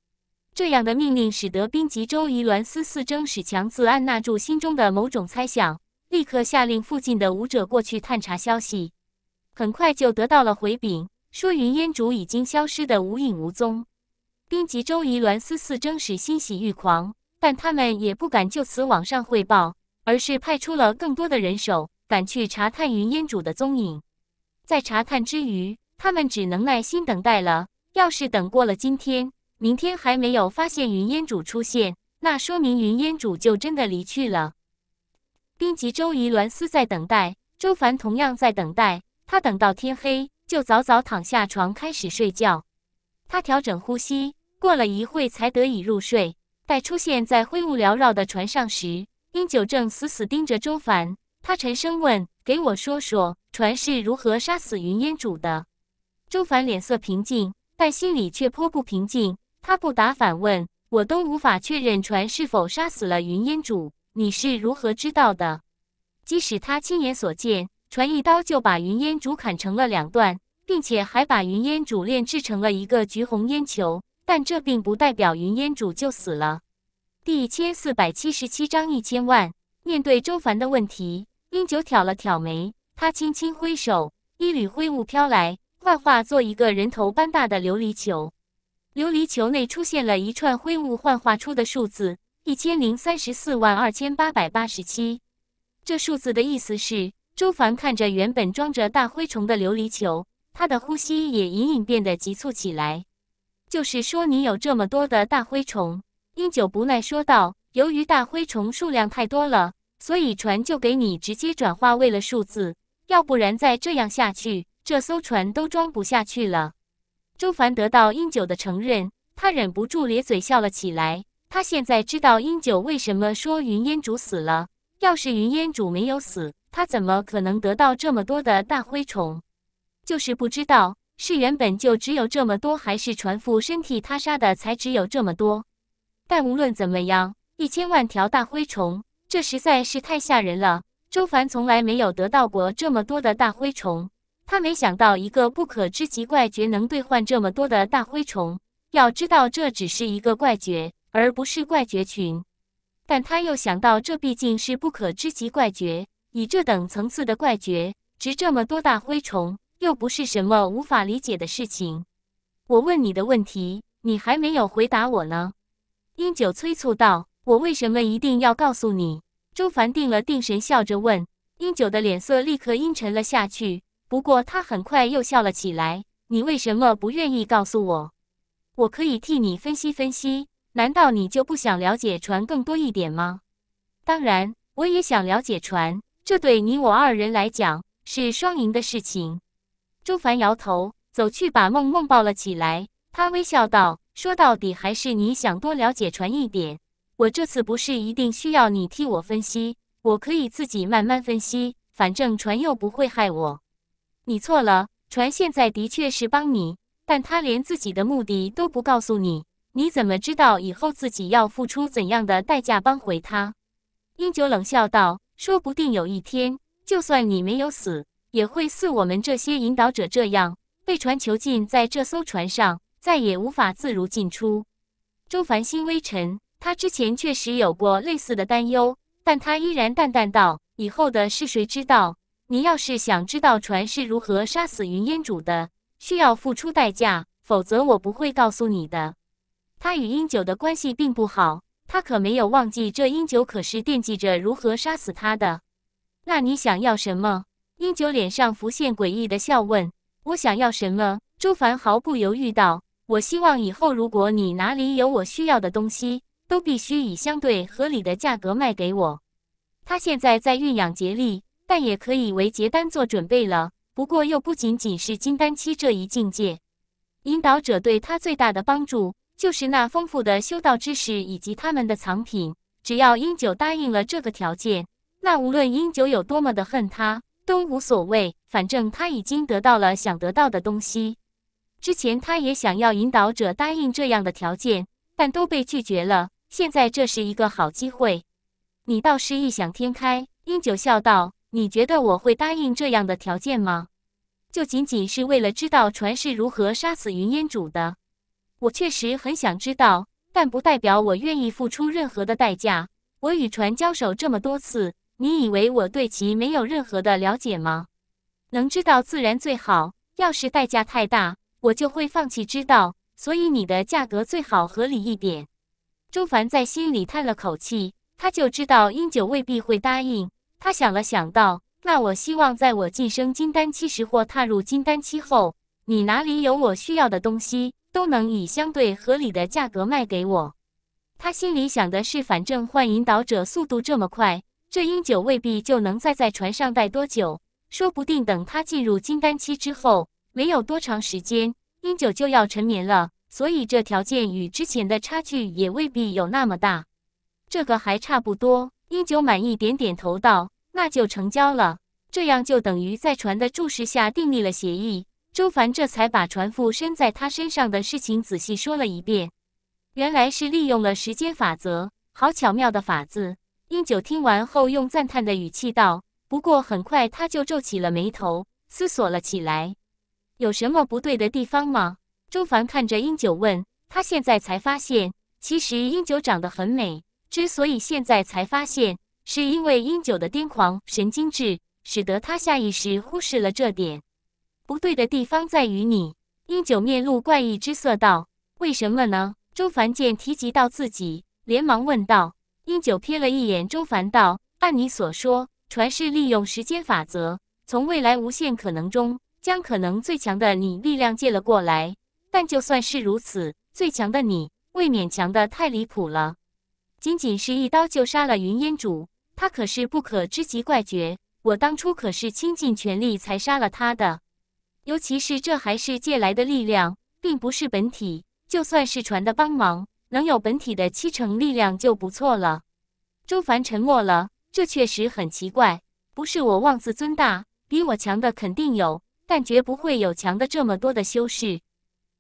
这样的命令使得兵极州夷鸾司四征使强自按捺住心中的某种猜想，立刻下令附近的武者过去探查消息。很快就得到了回禀，说云烟主已经消失得无影无踪。兵吉州夷鸾司四征使欣喜欲狂，但他们也不敢就此往上汇报，而是派出了更多的人手赶去查探云烟主的踪影。在查探之余，他们只能耐心等待了。要是等过了今天、明天还没有发现云烟主出现，那说明云烟主就真的离去了。兵吉州夷鸾司在等待，周凡同样在等待。他等到天黑，就早早躺下床开始睡觉。他调整呼吸，过了一会才得以入睡。待出现在灰雾缭绕的船上时，殷九正死死盯着周凡。他沉声问：“给我说说，船是如何杀死云烟主的？”周凡脸色平静，但心里却颇不平静。他不答，反问：“我都无法确认船是否杀死了云烟主，你是如何知道的？即使他亲眼所见，船一刀就把云烟主砍成了两段。”并且还把云烟主炼制成了一个橘红烟球，但这并不代表云烟主就死了。第一千四百七十七章一千万。面对周凡的问题，英九挑了挑眉，他轻轻挥手，一缕灰雾飘来，幻化作一个人头般大的琉璃球。琉璃球内出现了一串灰雾幻化出的数字：一千零三十四万二千八百八十七。这数字的意思是，周凡看着原本装着大灰虫的琉璃球。他的呼吸也隐隐变得急促起来。就是说，你有这么多的大灰虫？英九不耐说道。由于大灰虫数量太多了，所以船就给你直接转化为了数字。要不然再这样下去，这艘船都装不下去了。周凡得到英九的承认，他忍不住咧嘴笑了起来。他现在知道英九为什么说云烟主死了。要是云烟主没有死，他怎么可能得到这么多的大灰虫？就是不知道是原本就只有这么多，还是船夫身体他杀的才只有这么多。但无论怎么样，一千万条大灰虫，这实在是太吓人了。周凡从来没有得到过这么多的大灰虫，他没想到一个不可知级怪绝能兑换这么多的大灰虫。要知道，这只是一个怪绝，而不是怪绝群。但他又想到，这毕竟是不可知极怪绝，以这等层次的怪绝，值这么多大灰虫，又不是什么无法理解的事情。我问你的问题，你还没有回答我呢。英九催促道：“我为什么一定要告诉你？”周凡定了定神，笑着问。英九的脸色立刻阴沉了下去，不过他很快又笑了起来：“你为什么不愿意告诉我？我可以替你分析分析。”难道你就不想了解船更多一点吗？当然，我也想了解船，这对你我二人来讲是双赢的事情。周凡摇头，走去把梦梦抱了起来。他微笑道：“说到底，还是你想多了解船一点。我这次不是一定需要你替我分析，我可以自己慢慢分析，反正船又不会害我。你错了，船现在的确是帮你，但他连自己的目的都不告诉你。”你怎么知道以后自己要付出怎样的代价帮回他？英九冷笑道：“说不定有一天，就算你没有死，也会似我们这些引导者这样，被船囚禁在这艘船上，再也无法自如进出。”周凡心微沉，他之前确实有过类似的担忧，但他依然淡淡道：“以后的事谁知道？你要是想知道船是如何杀死云烟主的，需要付出代价，否则我不会告诉你的。”他与英九的关系并不好，他可没有忘记这英九可是惦记着如何杀死他的。那你想要什么？英九脸上浮现诡异的笑问。我想要什么？周凡毫不犹豫道：“我希望以后如果你哪里有我需要的东西，都必须以相对合理的价格卖给我。”他现在在酝养竭力，但也可以为结丹做准备了。不过又不仅仅是金丹期这一境界，引导者对他最大的帮助。就是那丰富的修道知识以及他们的藏品，只要英九答应了这个条件，那无论英九有多么的恨他都无所谓，反正他已经得到了想得到的东西。之前他也想要引导者答应这样的条件，但都被拒绝了。现在这是一个好机会，你倒是异想天开。英九笑道：“你觉得我会答应这样的条件吗？就仅仅是为了知道船是如何杀死云烟主的？”我确实很想知道，但不代表我愿意付出任何的代价。我与船交手这么多次，你以为我对其没有任何的了解吗？能知道自然最好，要是代价太大，我就会放弃知道。所以你的价格最好合理一点。周凡在心里叹了口气，他就知道英九未必会答应。他想了想道：“那我希望在我晋升金丹期时或踏入金丹期后，你哪里有我需要的东西？”都能以相对合理的价格卖给我。他心里想的是，反正换引导者速度这么快，这英九未必就能再在船上待多久。说不定等他进入金丹期之后，没有多长时间，英九就要沉眠了。所以这条件与之前的差距也未必有那么大。这个还差不多。英九满意点点头道：“那就成交了。这样就等于在船的注视下订立了协议。”周凡这才把船夫身在他身上的事情仔细说了一遍，原来是利用了时间法则，好巧妙的法子。英九听完后，用赞叹的语气道：“不过很快他就皱起了眉头，思索了起来，有什么不对的地方吗？”周凡看着英九问他，现在才发现，其实英九长得很美，之所以现在才发现，是因为英九的癫狂神经质，使得他下意识忽视了这点。不对的地方在于你，英九面露怪异之色道：“为什么呢？”周凡见提及到自己，连忙问道。英九瞥了一眼周凡道：“按你所说，传是利用时间法则，从未来无限可能中将可能最强的你力量借了过来。但就算是如此，最强的你未免强的太离谱了。仅仅是一刀就杀了云烟主，他可是不可知极怪绝。我当初可是倾尽全力才杀了他的。”尤其是这还是借来的力量，并不是本体。就算是船的帮忙，能有本体的七成力量就不错了。周凡沉默了，这确实很奇怪。不是我妄自尊大，比我强的肯定有，但绝不会有强的这么多的修士。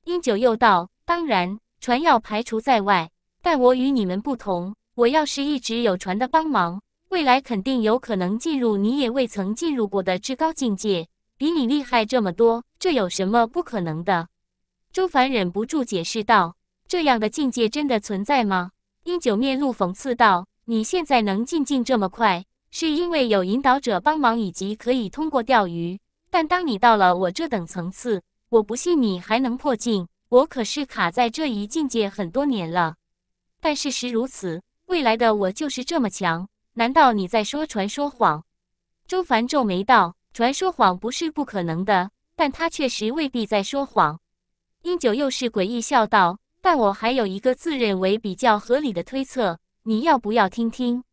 英九又道：“当然，船要排除在外，但我与你们不同。我要是一直有船的帮忙，未来肯定有可能进入你也未曾进入过的至高境界。”比你厉害这么多，这有什么不可能的？周凡忍不住解释道：“这样的境界真的存在吗？英九面露讽刺道：“你现在能进境这么快，是因为有引导者帮忙，以及可以通过钓鱼。但当你到了我这等层次，我不信你还能破境。我可是卡在这一境界很多年了。但事实如此，未来的我就是这么强。难道你在说传说谎？”周凡皱眉道：“传说谎不是不可能的，但他确实未必在说谎。”英九又是诡异笑道。但我还有一个自认为比较合理的推测，你要不要听听？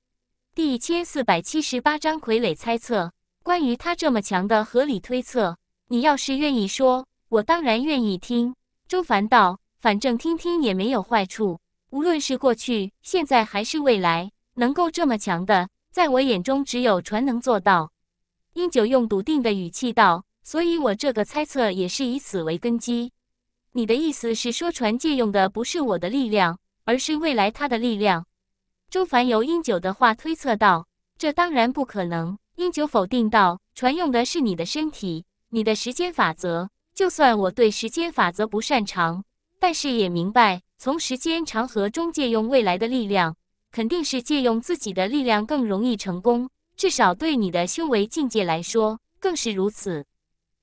第一千四百七十八章傀儡猜测，关于他这么强的合理推测，你要是愿意说，我当然愿意听。周凡道，反正听听也没有坏处。无论是过去、现在还是未来，能够这么强的，在我眼中只有船能做到。英九用笃定的语气道，所以我这个猜测也是以此为根基。你的意思是说，船借用的不是我的力量，而是未来他的力量？周凡由英九的话推测道：“这当然不可能。”英九否定道：“船用的是你的身体，你的时间法则。就算我对时间法则不擅长，但是也明白，从时间长河中借用未来的力量，肯定是借用自己的力量更容易成功。至少对你的修为境界来说，更是如此。”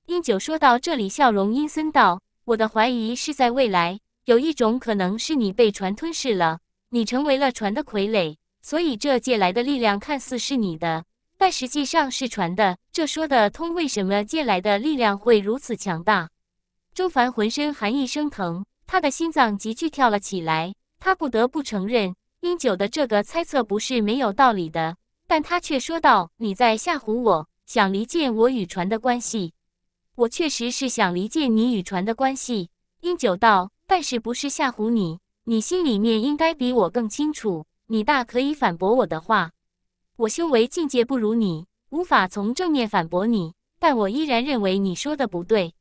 英九说到这里，笑容阴森道。我的怀疑是在未来，有一种可能是你被船吞噬了，你成为了船的傀儡，所以这借来的力量看似是你的，但实际上是船的。这说得通，为什么借来的力量会如此强大？周凡浑身寒意升腾，他的心脏急剧跳了起来。他不得不承认，英九的这个猜测不是没有道理的，但他却说道：“你在吓唬我，想离间我与船的关系。”我确实是想离间你与船的关系，英九道，但是不是吓唬你？你心里面应该比我更清楚。你大可以反驳我的话。我修为境界不如你，无法从正面反驳你，但我依然认为你说的不对。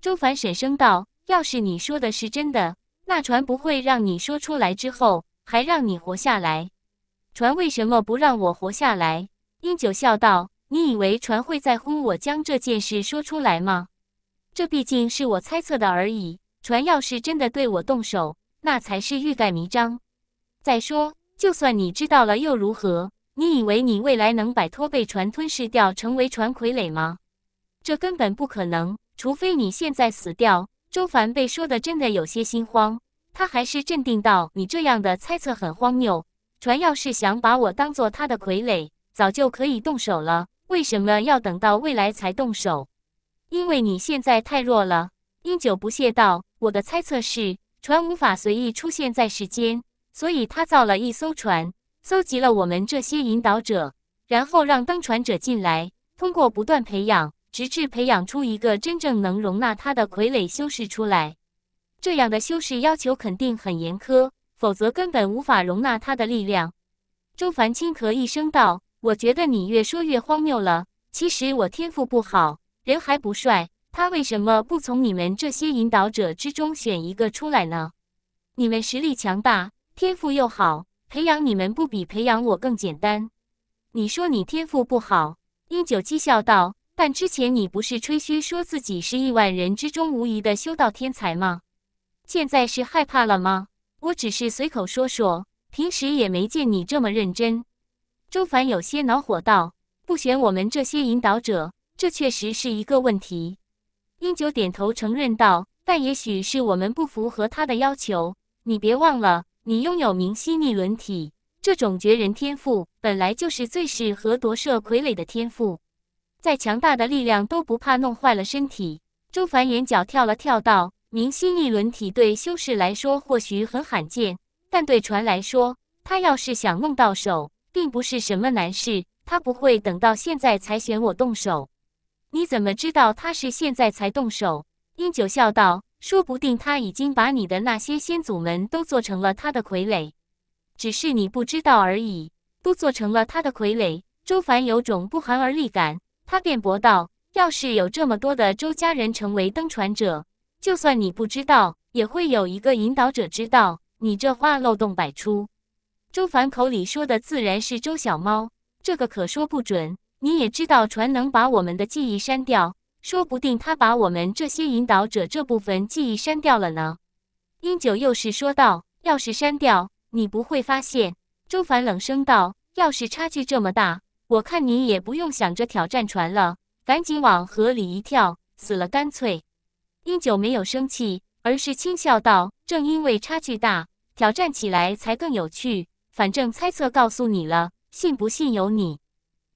周凡沈声道：“要是你说的是真的，那船不会让你说出来之后还让你活下来。船为什么不让我活下来？”英九笑道。你以为船会在乎我将这件事说出来吗？这毕竟是我猜测的而已。船要是真的对我动手，那才是欲盖弥彰。再说，就算你知道了又如何？你以为你未来能摆脱被船吞噬掉，成为船傀儡吗？这根本不可能，除非你现在死掉。周凡被说的真的有些心慌，他还是镇定道：“你这样的猜测很荒谬。船要是想把我当做他的傀儡，早就可以动手了。”为什么要等到未来才动手？因为你现在太弱了。英九不屑道：“我的猜测是，船无法随意出现在世间，所以他造了一艘船，搜集了我们这些引导者，然后让登船者进来，通过不断培养，直至培养出一个真正能容纳他的傀儡修士出来。这样的修士要求肯定很严苛，否则根本无法容纳他的力量。”周凡轻咳一声道。我觉得你越说越荒谬了。其实我天赋不好，人还不帅，他为什么不从你们这些引导者之中选一个出来呢？你们实力强大，天赋又好，培养你们不比培养我更简单？你说你天赋不好？英九讥笑道。但之前你不是吹嘘说自己是亿万人之中无疑的修道天才吗？现在是害怕了吗？我只是随口说说，平时也没见你这么认真。周凡有些恼火道：“不选我们这些引导者，这确实是一个问题。”英九点头承认道：“但也许是我们不符合他的要求。你别忘了，你拥有明晰逆轮体这种绝人天赋，本来就是最适合夺舍傀儡的天赋。再强大的力量都不怕弄坏了身体。”周凡眼角跳了跳道：“明晰逆轮体对修士来说或许很罕见，但对船来说，他要是想弄到手。”并不是什么难事，他不会等到现在才选我动手。你怎么知道他是现在才动手？英九笑道：“说不定他已经把你的那些先祖们都做成了他的傀儡，只是你不知道而已。都做成了他的傀儡。”周凡有种不寒而栗感，他辩驳道：“要是有这么多的周家人成为登船者，就算你不知道，也会有一个引导者知道。你这话漏洞百出。”周凡口里说的自然是周小猫，这个可说不准。你也知道，船能把我们的记忆删掉，说不定他把我们这些引导者这部分记忆删掉了呢。英九又是说道：“要是删掉，你不会发现。周凡冷声道：“要是差距这么大，我看你也不用想着挑战船了，赶紧往河里一跳，死了干脆。”英九没有生气，而是轻笑道：“正因为差距大，挑战起来才更有趣。反正猜测告诉你了，信不信由你。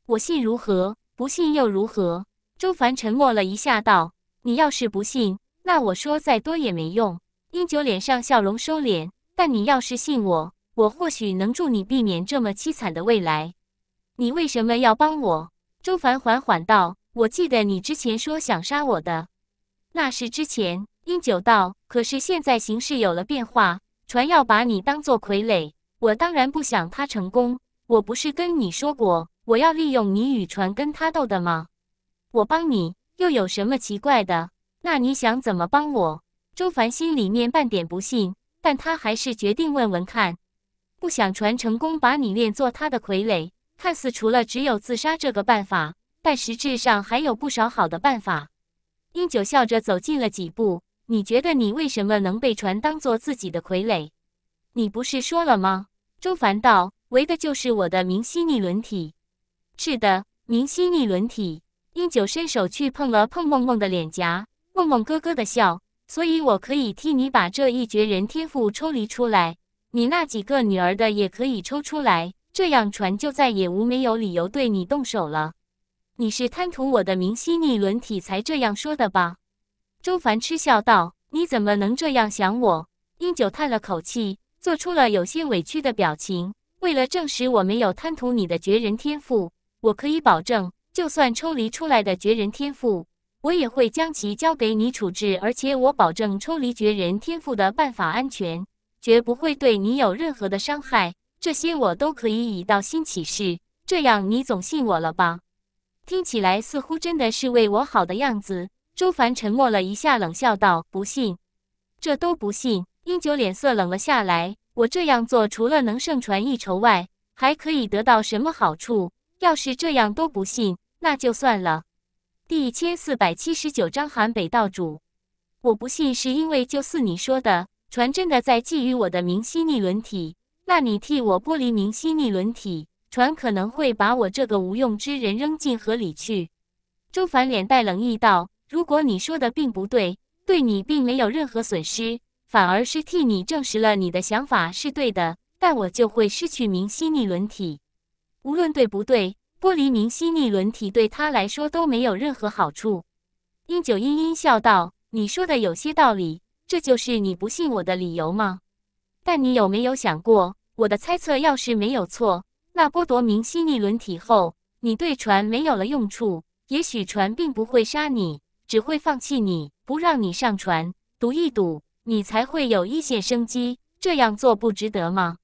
我信如何？不信又如何？”周凡沉默了一下，道：“你要是不信，那我说再多也没用。”英九脸上笑容收敛，但你要是信我，我或许能助你避免这么凄惨的未来。你为什么要帮我？周凡缓缓道：“我记得你之前说想杀我的。”那是之前，英九道。可是现在形势有了变化，船要把你当做傀儡，我当然不想他成功。我不是跟你说过，我要利用你与船跟他斗的吗？我帮你又有什么奇怪的？那你想怎么帮我？周凡心里面半点不信，但他还是决定问问看。不想船成功把你练做他的傀儡，看似除了只有自杀这个办法，但实质上还有不少好的办法。英九笑着走近了几步，你觉得你为什么能被船当做自己的傀儡？你不是说了吗？周凡道，为的就是我的明晰逆轮体。是的，明晰逆轮体。英九伸手去碰了碰梦梦的脸颊，梦梦咯咯的笑。所以我可以替你把这一绝人天赋抽离出来，你那几个女儿的也可以抽出来，这样船就再也无没有理由对你动手了。你是贪图我的明晰逆轮体才这样说的吧？周凡嗤笑道：“你怎么能这样想我？”英九叹了口气，做出了有些委屈的表情。为了证实我没有贪图你的绝人天赋，我可以保证，就算抽离出来的绝人天赋，我也会将其交给你处置。而且我保证抽离绝人天赋的办法安全，绝不会对你有任何的伤害。这些我都可以以道心起誓，这样你总信我了吧？听起来似乎真的是为我好的样子。周凡沉默了一下，冷笑道：“不信，这都不信。”英九脸色冷了下来：“我这样做，除了能胜船一筹外，还可以得到什么好处？要是这样都不信，那就算了。”第一千四百七十九章韩北道主，我不信是因为就似你说的，船真的在觊觎我的明晰逆轮体。那你替我剥离明晰逆轮体。船可能会把我这个无用之人扔进河里去。周凡脸带冷意道：“如果你说的并不对，对你并没有任何损失，反而是替你证实了你的想法是对的，但我就会失去明晰逆轮体。无论对不对，剥离明晰逆轮体对他来说都没有任何好处。”英九阴阴笑道：“你说的有些道理，这就是你不信我的理由吗？但你有没有想过，我的猜测要是没有错？”那剥夺明晰逆轮体后，你对船没有了用处。也许船并不会杀你，只会放弃你，不让你上船，赌一赌，你才会有一线生机。这样做不值得吗？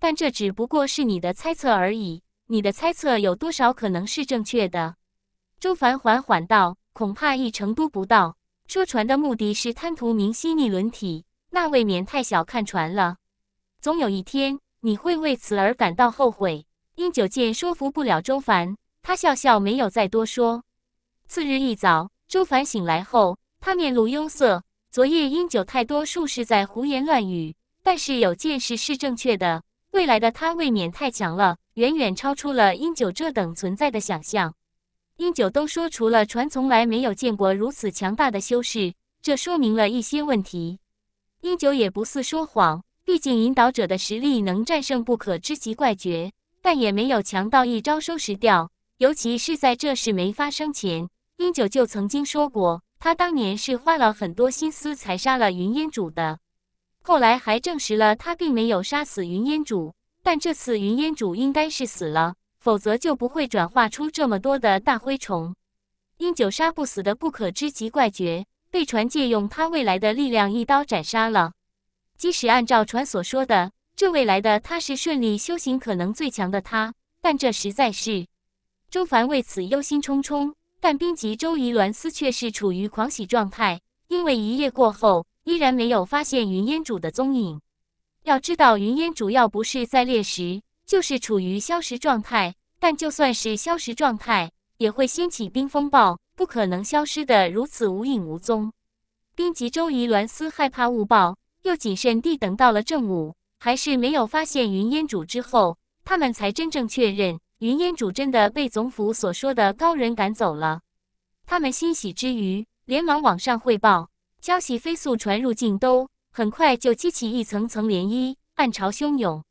但这只不过是你的猜测而已。你的猜测有多少可能是正确的？周凡缓缓道：“恐怕一成都不到。说船的目的是贪图明晰逆轮体，那未免太小看船了。总有一天。”你会为此而感到后悔。英九见说服不了周凡，他笑笑，没有再多说。次日一早，周凡醒来后，他面露忧色。昨夜英九太多数是在胡言乱语，但是有件事是正确的：未来的他未免太强了，远远超出了英九这等存在的想象。英九都说，除了船从来没有见过如此强大的修士，这说明了一些问题。英九也不似说谎。毕竟引导者的实力能战胜不可知级怪绝，但也没有强到一招收拾掉。尤其是在这事没发生前，英九就曾经说过，他当年是花了很多心思才杀了云烟主的。后来还证实了他并没有杀死云烟主，但这次云烟主应该是死了，否则就不会转化出这么多的大灰虫。英九杀不死的不可知级怪绝，被船借用他未来的力量一刀斩杀了。即使按照传所说的，这未来的他是顺利修行可能最强的他，但这实在是周凡为此忧心忡忡。但兵及周夷鸾司却是处于狂喜状态，因为一夜过后依然没有发现云烟主的踪影。要知道，云烟主要不是在猎食，就是处于消食状态。但就算是消食状态，也会掀起冰风暴，不可能消失的如此无影无踪。兵及周夷鸾司害怕误报。又谨慎地等到了正午，还是没有发现云烟主之后，他们才真正确认云烟主真的被总府所说的高人赶走了。他们欣喜之余，连忙往上汇报，消息飞速传入晋都，很快就激起一层层涟漪，暗潮汹涌。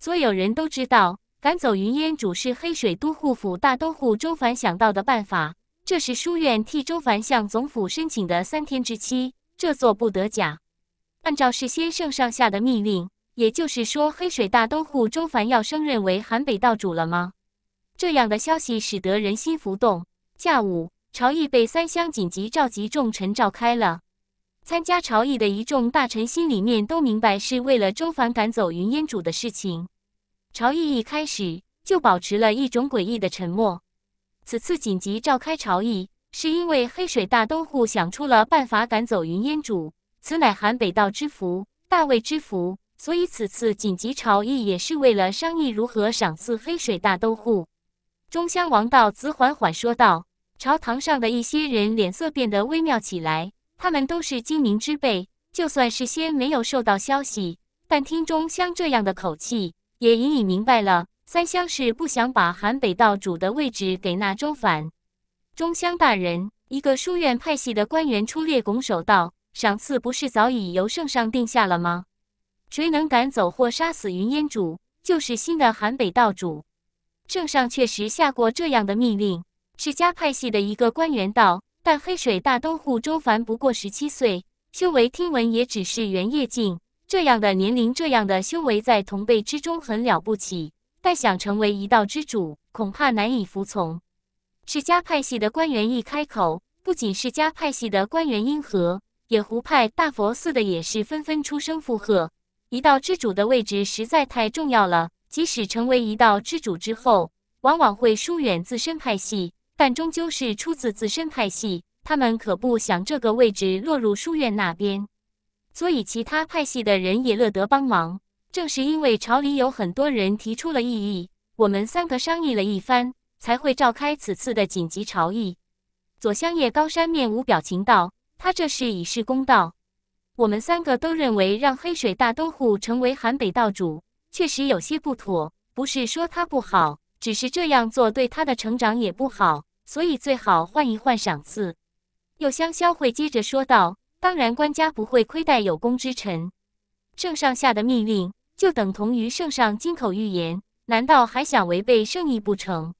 所有人都知道，赶走云烟主是黑水都护府大都护周凡想到的办法。这是书院替周凡向总府申请的三天之期，这做不得假。按照事先圣上下的命令，也就是说，黑水大都护周凡要升任为韩北道主了吗？这样的消息使得人心浮动。下午，朝议被三乡紧急召集众臣召开了。参加朝议的一众大臣心里面都明白，是为了周凡赶走云烟主的事情。朝议一开始就保持了一种诡异的沉默。此次紧急召开朝议，是因为黑水大都护想出了办法赶走云烟主，此乃韩北道之福，大魏之福，所以此次紧急朝议也是为了商议如何赏赐黑水大都护。中乡王道子缓缓说道。朝堂上的一些人脸色变得微妙起来，他们都是精明之辈，就算事先没有收到消息，但听中乡这样的口气，也隐隐明白了。三乡是不想把韩北道主的位置给那周反。中乡大人，一个书院派系的官员出列拱手道：“赏赐不是早已由圣上定下了吗？谁能赶走或杀死云烟主，就是新的韩北道主。圣上确实下过这样的命令。”世家派系的一个官员道：“但黑水大都护周凡不过十七岁，修为听闻也只是元业境，这样的年龄，这样的修为，在同辈之中很了不起。”但想成为一道之主，恐怕难以服从。世家派系的官员一开口，不仅是家派系的官员应和，野狐派、大佛寺的也是纷纷出声附和。一道之主的位置实在太重要了，即使成为一道之主之后，往往会疏远自身派系，但终究是出自自身派系，他们可不想这个位置落入书院那边，所以其他派系的人也乐得帮忙。正是因为朝里有很多人提出了异议，我们三个商议了一番，才会召开此次的紧急朝议。左香叶高山面无表情道：“他这是以示公道。我们三个都认为让黑水大都护成为韩北道主，确实有些不妥。不是说他不好，只是这样做对他的成长也不好，所以最好换一换赏赐。”右香消会接着说道：“当然，官家不会亏待有功之臣。圣上下的命令。”就等同于圣上金口玉言，难道还想违背圣意不成？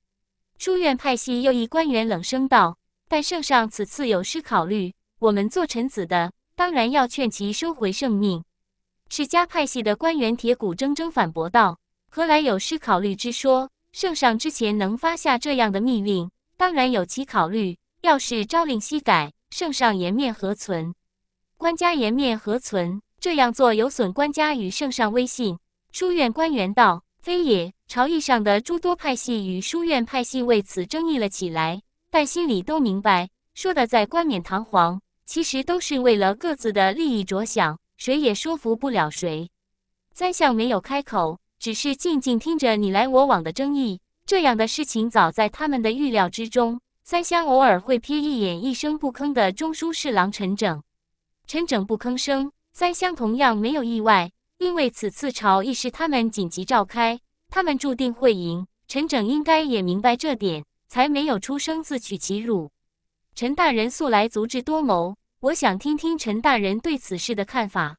书院派系又一官员冷声道：“但圣上此次有失考虑，我们做臣子的当然要劝其收回圣命。”世家派系的官员铁骨铮铮反驳道：“何来有失考虑之说？圣上之前能发下这样的命令，当然有其考虑。要是朝令夕改，圣上颜面何存？官家颜面何存？”这样做有损官家与圣上威信。书院官员道：“非也，朝议上的诸多派系与书院派系为此争议了起来，但心里都明白，说的再冠冕堂皇，其实都是为了各自的利益着想，谁也说服不了谁。”三相没有开口，只是静静听着你来我往的争议。这样的事情早在他们的预料之中。三湘偶尔会瞥一眼一声不吭的中书侍郎陈整，陈整不吭声。三湘同样没有意外，因为此次朝议是他们紧急召开，他们注定会赢。陈整应该也明白这点，才没有出声自取其辱。陈大人素来足智多谋，我想听听陈大人对此事的看法。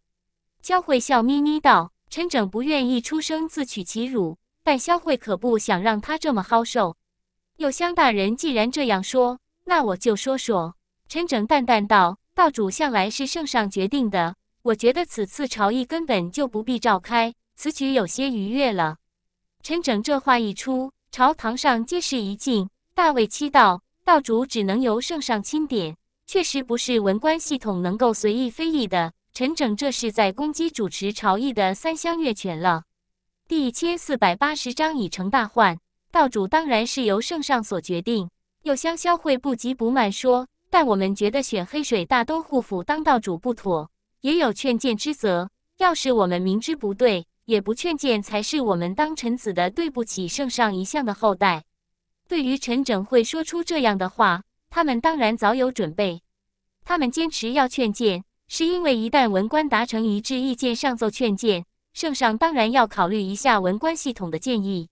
萧慧笑眯眯道：“陈整不愿意出声自取其辱，但萧慧可不想让他这么好受。”右香大人既然这样说，那我就说说。陈整淡淡道：“道主向来是圣上决定的。”我觉得此次朝议根本就不必召开，此举有些逾越了。陈整这话一出，朝堂上皆是一静。大魏七道道主只能由圣上钦点，确实不是文官系统能够随意非议的。陈整这是在攻击主持朝议的三乡越权了。第一千四百八十章已成大患，道主当然是由圣上所决定。又香消会不急不慢说，但我们觉得选黑水大都护府当道主不妥。也有劝谏之责，要是我们明知不对，也不劝谏，才是我们当臣子的对不起圣上一向的后代。对于陈整会说出这样的话，他们当然早有准备。他们坚持要劝谏，是因为一旦文官达成一致意见，上奏劝谏，圣上当然要考虑一下文官系统的建议。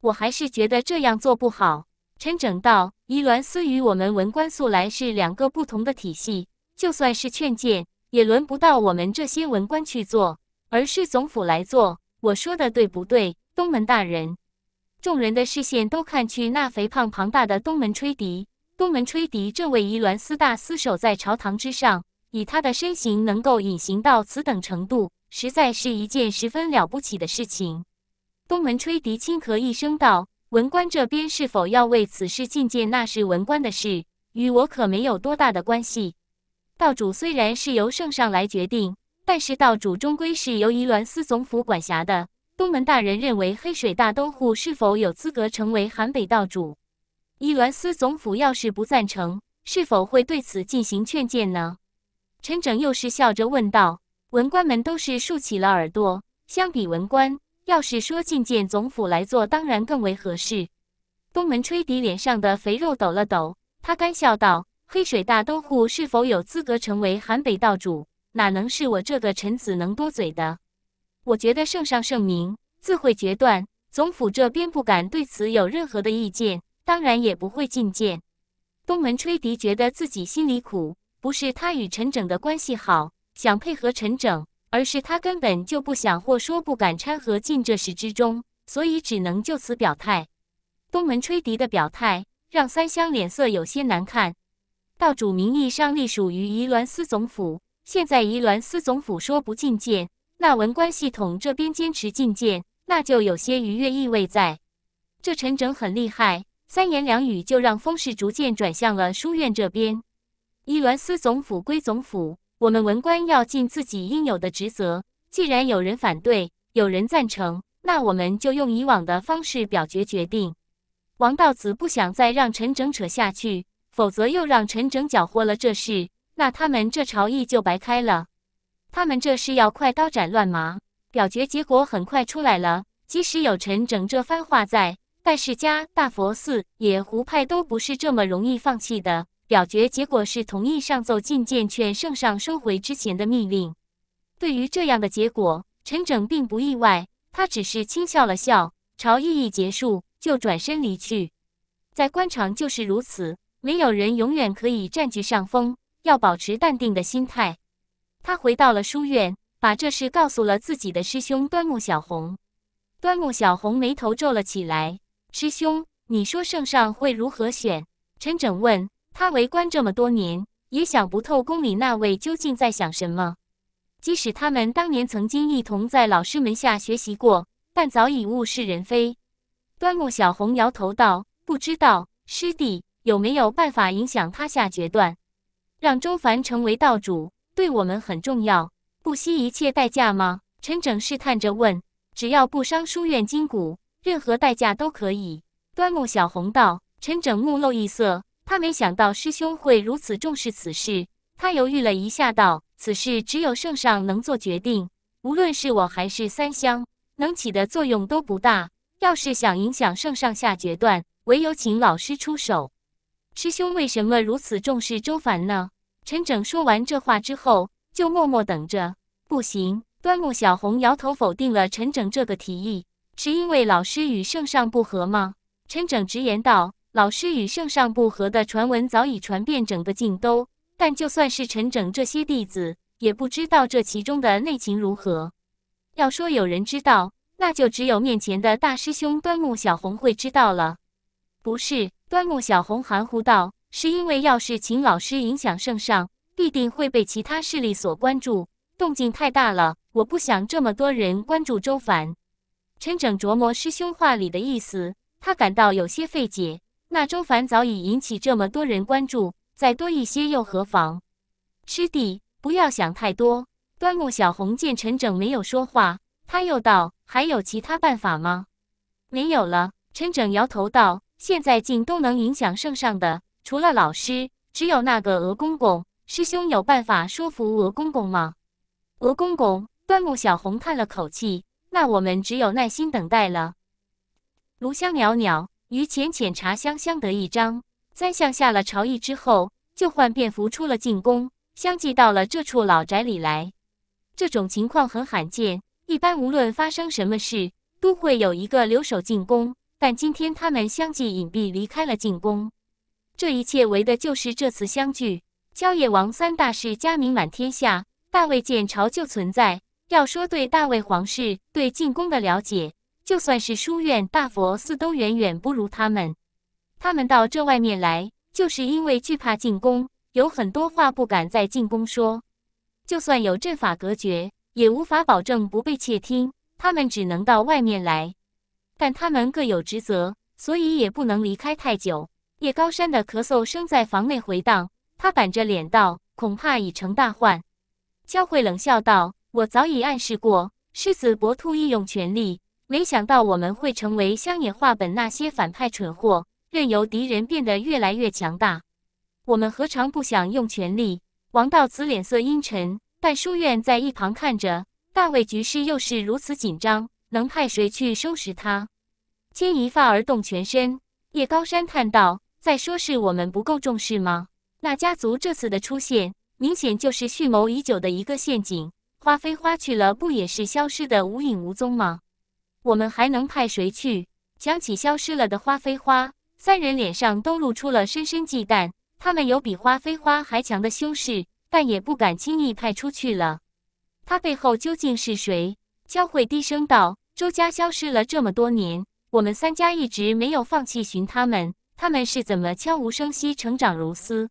我还是觉得这样做不好。陈整道，宜鸾司与我们文官素来是两个不同的体系，就算是劝谏，也轮不到我们这些文官去做，而是总府来做。我说的对不对，东门大人？众人的视线都看去那肥胖庞大的东门吹笛。东门吹笛这位宜鸾司大司守在朝堂之上，以他的身形能够隐形到此等程度，实在是一件十分了不起的事情。东门吹笛轻咳一声道：“文官这边是否要为此事觐见，那是文官的事，与我可没有多大的关系。道主虽然是由圣上来决定，但是道主终归是由宜鸾司总府管辖的。东门大人认为黑水大都护是否有资格成为韩北道主？伊鸾司总府要是不赞成，是否会对此进行劝谏呢？”陈整又是笑着问道：“文官们都是竖起了耳朵，相比文官。”要是说觐见总府来做，当然更为合适。东门吹笛脸上的肥肉抖了抖，他干笑道：“黑水大都护是否有资格成为韩北道主，哪能是我这个臣子能多嘴的？我觉得圣上圣明，自会决断。总府这边不敢对此有任何的意见，当然也不会觐见。”东门吹笛觉得自己心里苦，不是他与陈整的关系好，想配合陈整。而是他根本就不想或说不敢掺和进这事之中，所以只能就此表态。东门吹笛的表态让三香脸色有些难看。道主名义上隶属于宜鸾司总府，现在宜鸾司总府说不觐见，那文官系统这边坚持觐见，那就有些逾越意味在。这陈整很厉害，三言两语就让风势逐渐转向了书院这边。伊鸾司总府归总府。我们文官要尽自己应有的职责。既然有人反对，有人赞成，那我们就用以往的方式表决决定。王道子不想再让陈整扯下去，否则又让陈整搅和了这事，那他们这朝议就白开了。他们这是要快刀斩乱麻。表决结果很快出来了，即使有陈整这番话在，但是家大佛寺野湖派都不是这么容易放弃的。表决结果是同意上奏进谏，劝圣上收回之前的命令。对于这样的结果，陈整并不意外，他只是轻笑了笑。朝议一结束，就转身离去。在官场就是如此，没有人永远可以占据上风，要保持淡定的心态。他回到了书院，把这事告诉了自己的师兄端木小红。端木小红眉头皱了起来：“师兄，你说圣上会如何选？”陈整问。他为官这么多年，也想不透宫里那位究竟在想什么。即使他们当年曾经一同在老师门下学习过，但早已物是人非。端木小红摇头道：“不知道师弟有没有办法影响他下决断，让周凡成为道主，对我们很重要，不惜一切代价吗？”陈整试探着问：“只要不伤书院筋骨，任何代价都可以。”端木小红道。陈整目露异色。他没想到师兄会如此重视此事，他犹豫了一下，道：“此事只有圣上能做决定，无论是我还是三香，能起的作用都不大。要是想影响圣上下决断，唯有请老师出手。”师兄为什么如此重视周凡呢？陈整说完这话之后，就默默等着。不行，端木小红摇头否定了陈整这个提议。是因为老师与圣上不和吗？陈整直言道。老师与圣上不和的传闻早已传遍整个晋都，但就算是陈整这些弟子，也不知道这其中的内情如何。要说有人知道，那就只有面前的大师兄端木小红会知道了。不是，端木小红含糊道：“是因为要是请老师影响圣上，必定会被其他势力所关注，动静太大了。我不想这么多人关注周凡。”陈整琢磨师兄话里的意思，他感到有些费解。那周凡早已引起这么多人关注，再多一些又何妨？师弟，不要想太多。端木小红见陈整没有说话，他又道：“还有其他办法吗？”没有了。陈整摇头道：“现在竟都能影响圣上的，除了老师，只有那个鹅公公。师兄有办法说服鹅公公吗？”鹅公公，端木小红叹了口气：“那我们只有耐心等待了。”炉香袅袅。与浅浅茶香相得益彰。三相下了朝议之后，就换便服出了进宫，相继到了这处老宅里来。这种情况很罕见，一般无论发生什么事，都会有一个留守进宫。但今天他们相继隐蔽离开了进宫，这一切为的就是这次相聚。郊野王三大世，家名满天下，大魏建朝就存在。要说对大魏皇室对进宫的了解，就算是书院、大佛寺都远远不如他们。他们到这外面来，就是因为惧怕进宫，有很多话不敢在进宫说。就算有阵法隔绝，也无法保证不被窃听。他们只能到外面来，但他们各有职责，所以也不能离开太久。叶高山的咳嗽声在房内回荡，他板着脸道：“恐怕已成大患。”焦慧冷笑道：“我早已暗示过，狮子搏兔亦用全力，没想到我们会成为乡野话本那些反派蠢货，任由敌人变得越来越强大。我们何尝不想用全力？”王道子脸色阴沉，但书院在一旁看着。大魏局势又是如此紧张，能派谁去收拾他？牵一发而动全身。叶高山叹道：“再说是我们不够重视吗？那家族这次的出现，明显就是蓄谋已久的一个陷阱。花飞花去了，不也是消失的无影无踪吗？我们还能派谁去？”想起消失了的花飞花，三人脸上都露出了深深忌惮。他们有比花飞花还强的修士，但也不敢轻易派出去了。他背后究竟是谁？焦慧低声道：“周家消失了这么多年，我们三家一直没有放弃寻他们。他们是怎么悄无声息成长如斯？